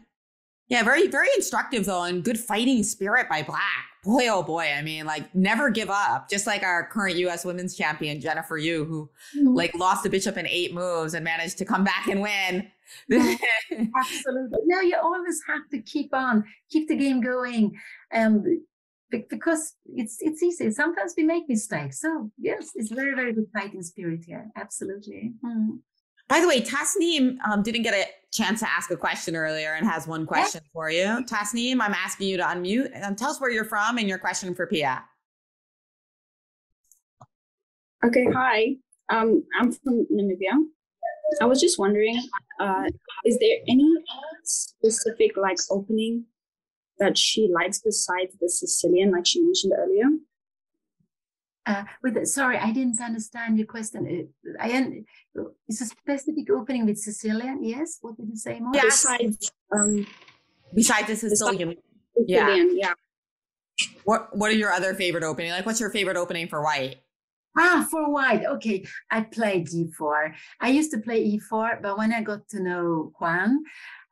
Yeah. Yeah, very, very instructive though, and good fighting spirit by Black. Boy, oh boy. I mean, like never give up. Just like our current US women's champion, Jennifer Yu, who Mhm. like lost the bishop in eight moves and managed to come back and win. Absolutely. No, you always have to keep on, keep the game going, and because it's it's easy. Sometimes we make mistakes. So yes, it's very very good fighting spirit here. Absolutely. Mm. By the way, Tasneem um, didn't get a chance to ask a question earlier and has one question for you. Tasneem, I'm asking you to unmute and tell us where you're from and your question for Pia. Okay, hi. Um, I'm from Namibia. I was just wondering, uh, is there any specific like opening that she likes besides the Sicilian, like she mentioned earlier? Uh, with sorry, I didn't understand your question. Uh, I it's a specific opening with Sicilian. Yes. What did you say more? Besides, um, Besides the Sicilian. Yeah. Yeah. What What are your other favorite opening? Like, what's your favorite opening for White? Ah, for white. Okay. I played g4. I used to play e4, but when I got to know Juan,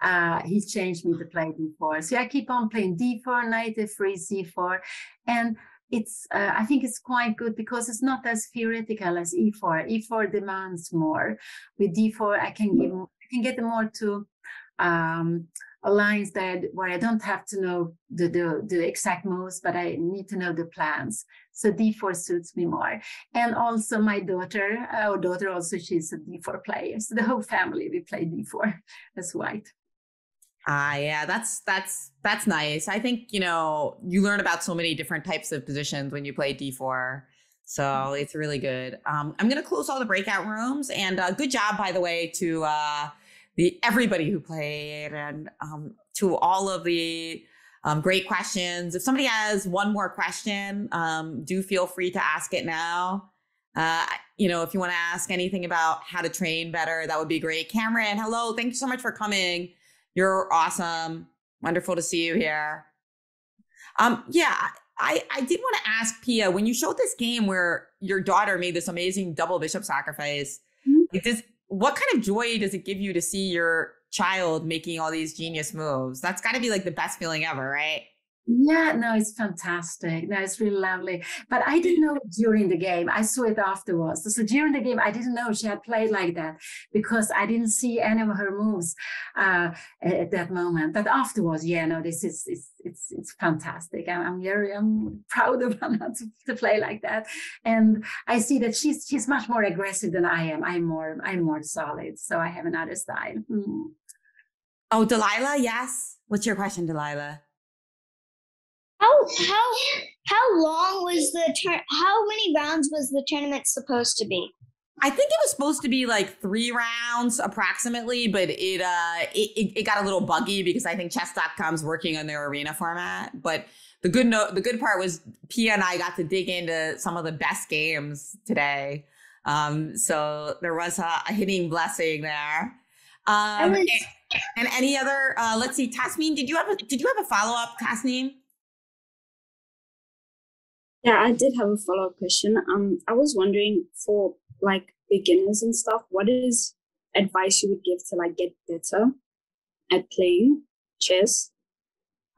uh, he changed me to play d4. So I keep on playing d4, knight f3, c4. And it's, uh, I think it's quite good because it's not as theoretical as e4. e4 demands more. With d4, I can give, I can get more to um, lines that where I don't have to know the, the, the exact moves, but I need to know the plans. So D4 suits me more. And also my daughter, our daughter also, she's a D4 player. So the whole family, we play D4 as white. Ah, yeah, that's that's that's nice. I think you know you learn about so many different types of positions when you play D4, so it's really good. Um, I'm gonna close all the breakout rooms, and uh, good job, by the way, to uh, the everybody who played, and um, to all of the um, great questions. If somebody has one more question, um, do feel free to ask it now. Uh, you know, if you want to ask anything about how to train better, that would be great. Cameron, hello, thank you so much for coming. You're awesome. Wonderful to see you here. Um, yeah, I, I did want to ask Pia when you showed this game where your daughter made this amazing double bishop sacrifice. like, does, what kind of joy does it give you to see your child making all these genius moves? That's got to be like the best feeling ever, right? Yeah, no, it's fantastic. No, it's really lovely. But I didn't know during the game. I saw it afterwards. So during the game, I didn't know she had played like that because I didn't see any of her moves uh, at that moment. But afterwards, yeah, no, this is it's it's it's fantastic. I'm, I'm very I'm proud of Anna to, to play like that. And I see that she's she's much more aggressive than I am. I'm more I'm more solid. So I have another style. Mm. Oh, Delilah, yes. What's your question, Delilah? How how how long was the turn? How many rounds was the tournament supposed to be? I think it was supposed to be like three rounds approximately, but it uh it, it, got a little buggy because I think chess.com's working on their arena format. But the good note the good part was Pia and I got to dig into some of the best games today. Um so there was a, a hitting blessing there. Um and, and any other uh let's see, Tasneem, did you have a did you have a follow-up, Tasneem? Yeah, I did have a follow up question. Um, I was wondering for like beginners and stuff, what is advice you would give to like get better at playing? chess?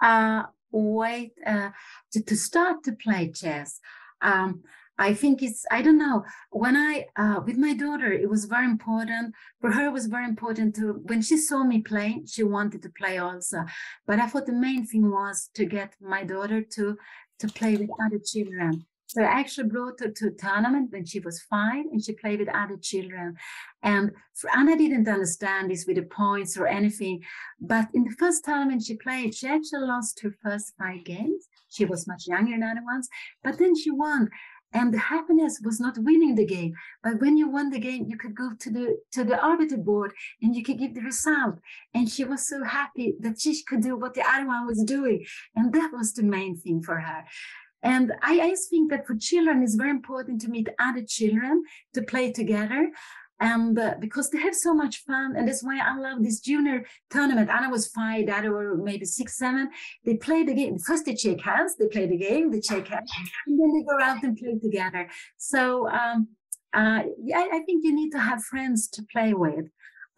Uh, wait, uh, to, to start to play chess. Um, I think it's, I don't know, when I, uh, with my daughter, it was very important. For her, it was very important to, when she saw me play, she wanted to play also. But I thought the main thing was to get my daughter to, to play with other children. So I actually brought her to a tournament when she was five and she played with other children. And for Anna didn't understand this with the points or anything. But in the first tournament she played, she actually lost her first five games. She was much younger than other ones, but then she won. And the happiness was not winning the game, but when you won the game, you could go to the to the arbiter board and you could give the result. And she was so happy that she could do what the other one was doing, and that was the main thing for her. And I, I think that for children, it's very important to meet other children to play together. And uh, because they have so much fun, and that's why I love this junior tournament. Anna was five, other were maybe six, seven. They play the game. First, they shake hands, they play the game, they shake hands, and then they go out and play together. So, um, uh, yeah, I think you need to have friends to play with.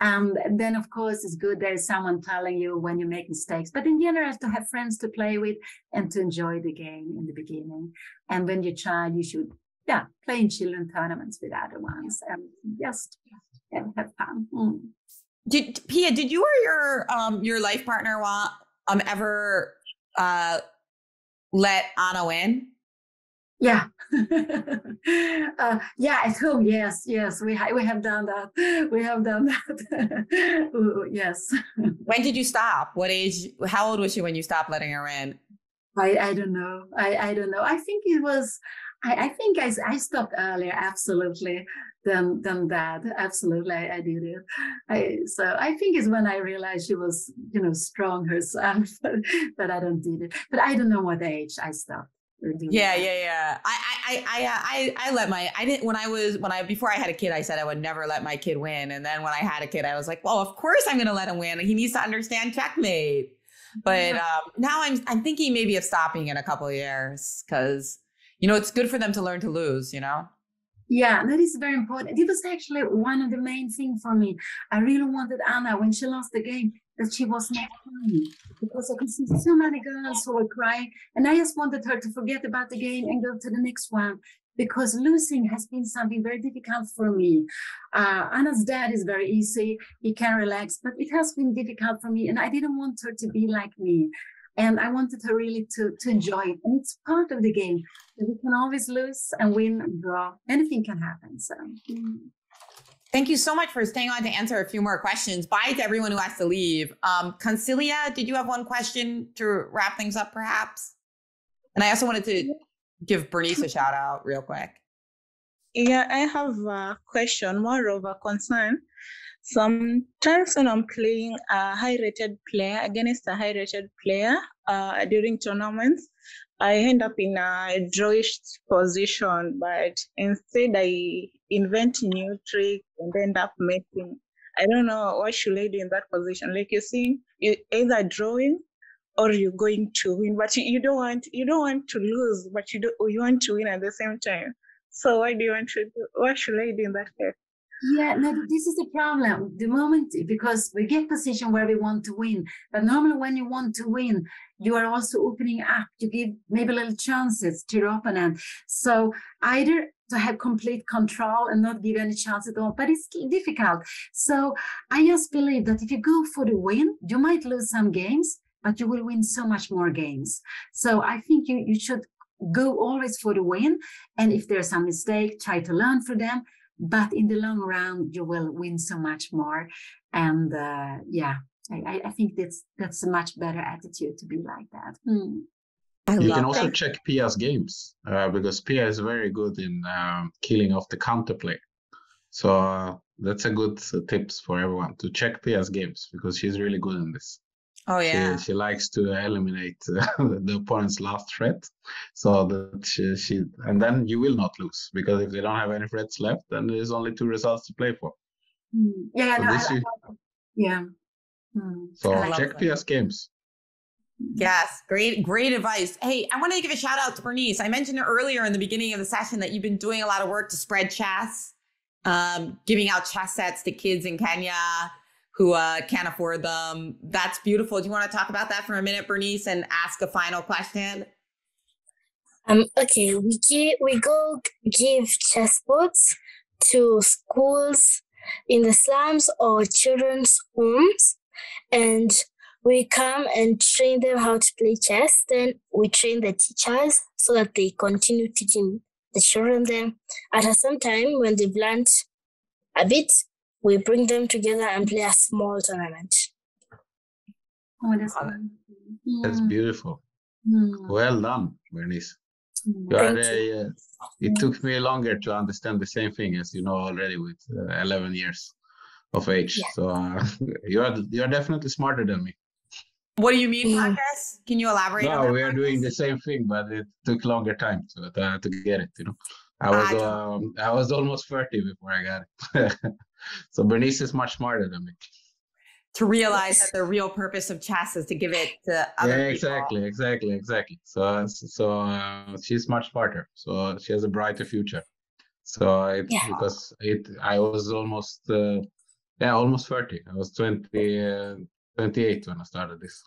And then, of course, it's good there is someone telling you when you make mistakes. But in general, to have friends to play with and to enjoy the game in the beginning. And when you're child, you should, yeah, playing children tournaments with other ones and just yeah, have fun. Mm. Did Pia? Did you or your um your life partner want um ever uh let Anna win? Yeah. uh, yeah, at home, yes, yes, we, ha- we have done that. We have done that. Ooh, yes. When did you stop? What age? How old was she when you stopped letting her in? I, I don't know. I, I don't know. I think it was, I, I think I, I stopped earlier, absolutely, than, than that. Absolutely, I, I did it. I, so I think it's when I realized she was, you know, strong herself, that I don't did it. But I don't know what age I stopped. Yeah, yeah, yeah. I, I, I, I, I let my, I didn't, when I was, when I, before I had a kid, I said I would never let my kid win. And then when I had a kid, I was like, well, of course I'm going to let him win. He needs to understand checkmate. But um, now I'm, I'm thinking maybe of stopping in a couple of years because, you know, it's good for them to learn to lose, you know? Yeah, that is very important. It was actually one of the main things for me. I really wanted Anna when she lost the game that she was not crying because I could see so many girls who were crying, and I just wanted her to forget about the game and go to the next one because losing has been something very difficult for me. Uh, Anna's dad is very easy; he can relax, but it has been difficult for me, and I didn't want her to be like me. And I wanted her really to, to enjoy it. And it's part of the game. We can always lose and win and draw. Anything can happen. So. Mm. Thank you so much for staying on to answer a few more questions. Bye to everyone who has to leave. Um, Concilia, did you have one question to wrap things up, perhaps? And I also wanted to give Bernice a shout out real quick. Yeah, I have a question, more of a concern. Sometimes when I'm playing a high rated player against a high rated player uh, during tournaments, I end up in a drawish position, but instead I invent new tricks and end up making. I don't know what should I do in that position. Like you see, you either drawing or you're going to win, but you, you don't want you don't want to lose, but you do you want to win at the same time. So what do you want to do? What should I do in that case? Yeah, no, this is the problem. The moment, because we get position where we want to win, but normally when you want to win, you are also opening up. You give maybe little chances to your opponent. So either to have complete control and not give any chance at all, but it's difficult. So I just believe that if you go for the win, you might lose some games, but you will win so much more games. So I think you, you should go always for the win. And if there's some mistake, try to learn from them but in the long run you will win so much more and uh, yeah I, I, think that's that's a much better attitude to be like that mm. you can also that. check Pia's games uh, because Pia is very good in um, killing off the counterplay. So uh, that's a good uh, tips for everyone to check Pia's games because she's really good in this. Oh yeah. She, she likes to eliminate uh, the opponent's last threat, so that she, she and then you will not lose because if they don't have any threats left, then there's only two results to play for. Mm. Yeah, so no, I, you, yeah. Mm. So check Pia's games. Yes, great, great advice. Hey, I want to give a shout out to Bernice. I mentioned earlier in the beginning of the session that you've been doing a lot of work to spread chess, um, giving out chess sets to kids in Kenya who uh, can't afford them. That's beautiful. Do you want to talk about that for a minute, Bernice, and ask a final question? Um, okay, we give, we go give chessboards to schools in the slums or children's homes, and we come and train them how to play chess. Then we train the teachers so that they continue teaching the children. Then at some time when they've learned a bit, we bring them together and play a small tournament. Oh, that's, That's Mm. beautiful. Mm. Well done, Bernice. Mm. You are Thank a, uh, it took me longer to understand the same thing as you know already with uh, 11 years of age. Yeah. So uh, you are you are definitely smarter than me. What do you mean, Mm. Marcus? Can you elaborate on No, that? we are doing the same thing, but it took longer time to to, to get it. You know, I was Gotcha. um, I was almost 30 before I got it. so Bernice is much smarter than me. To realize that the real purpose of chess is to give it to other Yeah, people. exactly, exactly, exactly. So so uh, she's much smarter. So she has a brighter future. So it Yeah. because it I was almost uh, yeah almost 30. I was 20 uh, 28 when I started this.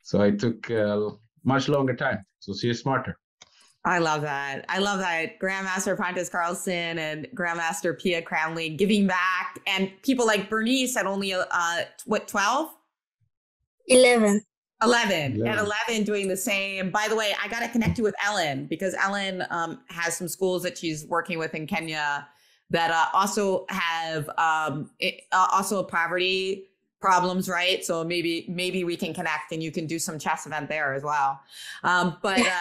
So it took uh, much longer time. So she's smarter. I love that. I love that. Grandmaster Pontus Carlsson and Grandmaster Pia Cramling giving back, and people like Bernice at only uh what twelve. 11. 11 at 11. 11 doing the same by the way i got to connect you with ellen because ellen um, has some schools that she's working with in kenya that uh, also have um, it, uh, also poverty problems right so maybe maybe we can connect and you can do some chess event there as well um, but uh,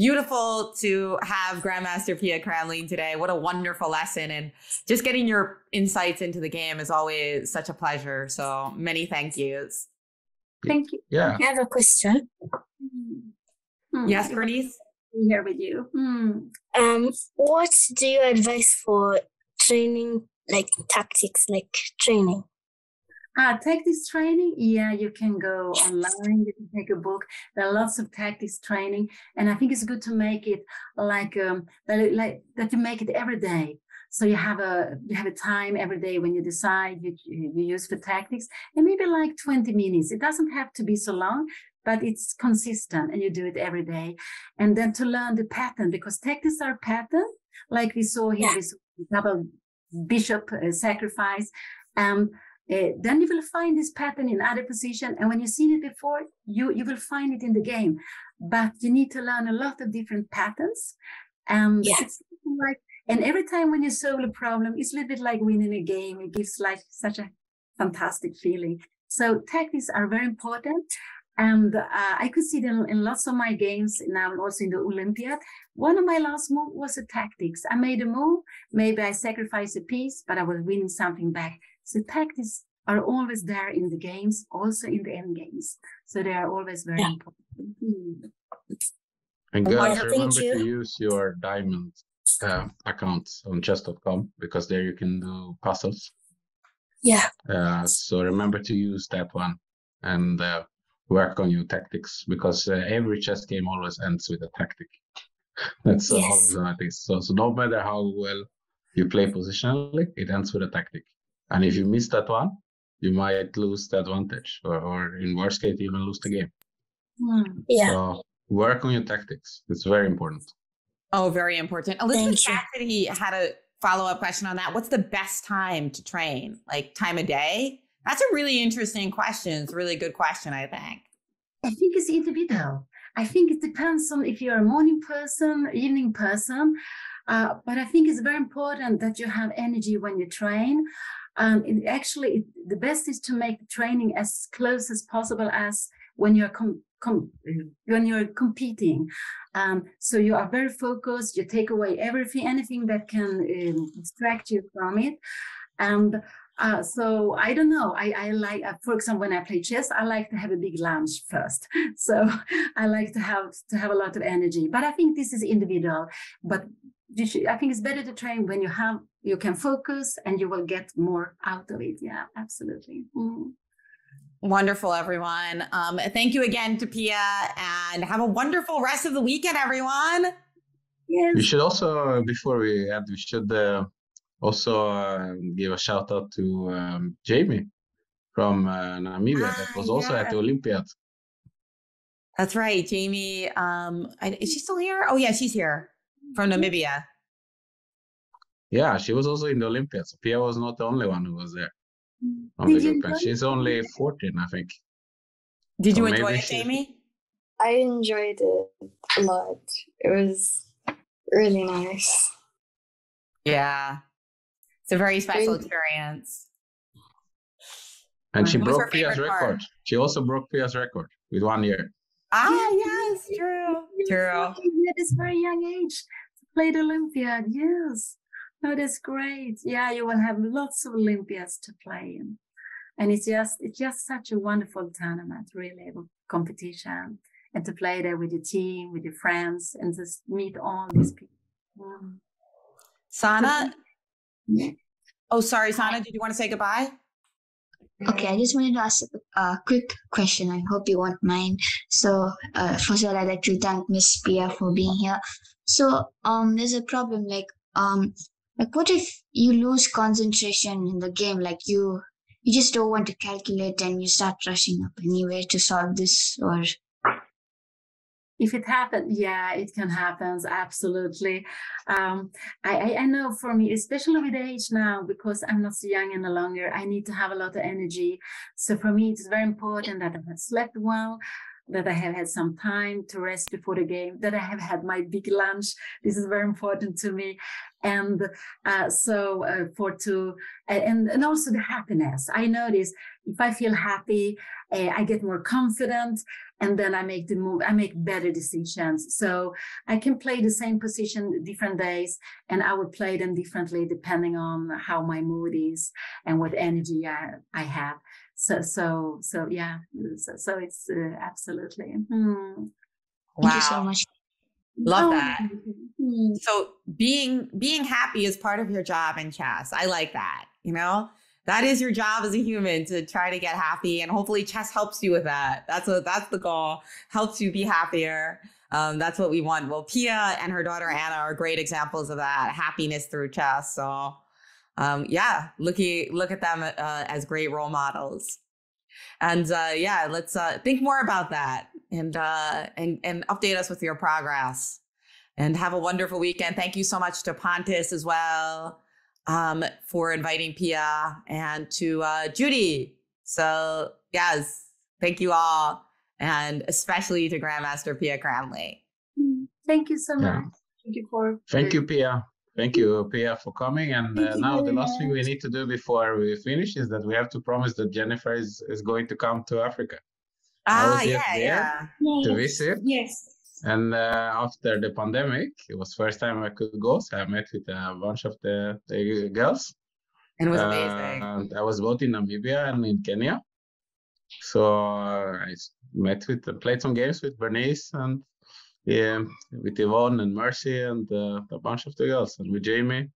beautiful to have grandmaster pia cramling today what a wonderful lesson and just getting your insights into the game is always such a pleasure so many thank yous Thank you. Yeah. I have a question. Hmm. yes If I bernice here with you. Hmm. Um, what do you advise for training, like tactics, like training? Ah, tactics training. Yeah, you can go online. You can take a book. There are lots of tactics training, and I think it's good to make it like um like that you make it every day. So you have a you have a time every day when you decide you you use for tactics, and maybe like twenty minutes. It doesn't have to be so long, but it's consistent, and you do it every day. And then to learn the pattern because tactics are pattern, like we saw here. Yeah. We saw double bishop uh, sacrifice. Um, uh, then you will find this pattern in other position and when you've seen it before you you will find it in the game but you need to learn a lot of different patterns and Yeah. it's like and every time when you solve a problem it's a little bit like winning a game it gives like such a fantastic feeling so tactics are very important and uh, I could see them in lots of my games now, and also in the Olympiad. One of my last moves was a tactics. I made a move, maybe I sacrificed a piece, but I was winning something back. So tactics are always there in the games, also in the end games. So they are always very Yeah. important. Hmm. And guys, girls, yeah, thank remember to use your diamond uh, account on chess.com because there you can do puzzles. Yeah. Uh, so remember to use that one and uh, work on your tactics because uh, every chess game always ends with a tactic. That's Yes. always how it is. So, so no matter how well you play positionally, it ends with a tactic. And if you miss that one, you might lose the advantage, or, or in worst case, even lose the game. Hmm. Yeah. So work on your tactics. It's very important. Oh, very important. Elizabeth Thank you. Cassidy had a follow up question on that. What's the best time to train? Like time of day? That's a really interesting question. It's a really good question, I think. I think it's individual. I think it depends on if you're a morning person, evening person. Uh, but I think it's very important that you have energy when you train. Um, it actually, it, the best is to make training as close as possible as when you're com- com- when you're competing. Um, so you are very focused. You take away everything, anything that can um, distract you from it, and uh, so I don't know. I, I like, uh, for example, when I play chess, I like to have a big lunch first. So I like to have to have a lot of energy. But I think this is individual. But should, I think it's better to train when you have you can focus and you will get more out of it. Yeah, absolutely. Mhm. Wonderful, everyone. Um, thank you again to Pia and have a wonderful rest of the weekend, everyone. Yes. We should also, before we end, we should uh, also uh, give a shout out to um, Jamie from uh, Namibia that was also at the yeah. Olympiad. That's right, Jamie. Um, I- is she still here? Oh yeah, she's here from mm-hmm. Namibia. Yeah, she was also in the Olympics. So Pia was not the only one who was there from Did the you group, she's only 14, I think. Did you enjoy it, she- Jamie? I enjoyed it a lot. It was really nice. Yeah, it's a very special Thank- experience. And she What broke Pia's record. She also broke Pia's record with one year. Ah, yes, true, true. At this very young age played Olympiad. Yes. No, that's great. Yeah, you will have lots of Olympiads to play in. And it's just it's just such a wonderful tournament, really, of competition. And to play there with your team, with your friends, and just meet all these people. Sana. Oh, sorry, Sana. Did you want to say goodbye? Okay, I just wanted to ask a, quick question. I hope you won't mind. So, uh, first of all, I'd like to thank Miss Pia for being here. So, um, there's a problem. Like, um, like what if you lose concentration in the game? Like you, you just don't want to calculate and you start rushing up anyway to solve this, or if it happens yeah it can happen absolutely. Um, I, I know for me especially with age now because i'm not so young any longer i need to have a lot of energy. So for me it's very important that i have slept well that i have had some time to rest before the game that i have had my big lunch. This is very important to me. And uh, so uh, for to and and also the happiness. I notice if i feel happy uh, i get more confident and then I make the move, I make better decisions. So I can play the same position different days, and I will play them differently depending on how my mood is and what energy I, I have. So so so yeah. So, so it's uh, absolutely. Hmm. thank you so much. Love Oh, that. hmm. So being being happy is part of your job in chess. I like that. You know, that is your job as a human to try to get happy, and hopefully chess helps you with that. That's what that's the goal. Helps you be happier. Um, that's what we want. Well, Pia and her daughter Anna are great examples of that happiness through chess. So, um, yeah, looky look at them uh, as great role models. And uh, yeah, let's uh, think more about that and uh, and and update us with your progress. And have a wonderful weekend. Thank you so much to Pontus as well um, for inviting Pia and to uh, Judy. So yes, thank you all, and especially to Grandmaster Pia Cramling. Thank you so much. Yeah. Thank you for. Thank you, Pia. Thank you, Pia, for coming. And uh, now the last thing we need to do before we finish is that we have to promise that Jennifer is, is going to come to Africa. I Ah, was just yeah, there yeah. to visit. Yes. And uh, after the pandemic, it was first time I could go. So I met with a bunch of the, the girls. And it was Uh, amazing. I was both in Namibia and in Kenya. So I met with, played some games with Bernice and yeah, with Yvonne and Mercy and uh, a bunch of the girls and with Jamie.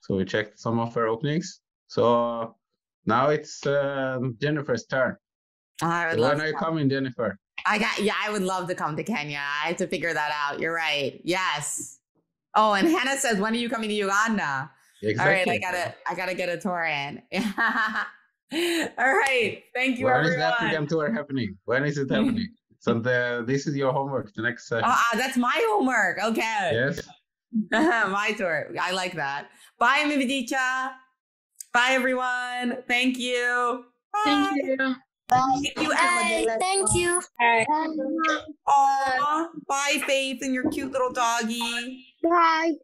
So we checked some of her openings. So now it's uh, Jennifer's turn. I would So love when are you coming, Jennifer? I got yeah, I would love to come to Kenya. I have to figure that out. You're right. Yes. Oh, and Hannah says, when are you coming to Uganda? All right, I gotta I gotta get a tour in. All right. Thank you, When is the. African tour happening? When is it happening? so the, this is your homework. The next session. Ah, that's my homework. Okay. yes. my tour. I like that. Bye, Mivadicha. Bye, everyone. Thank you. Thank you. Um, thank you, Bye. Thank you. Aw, bye, Faith, and your cute little doggy. Bye.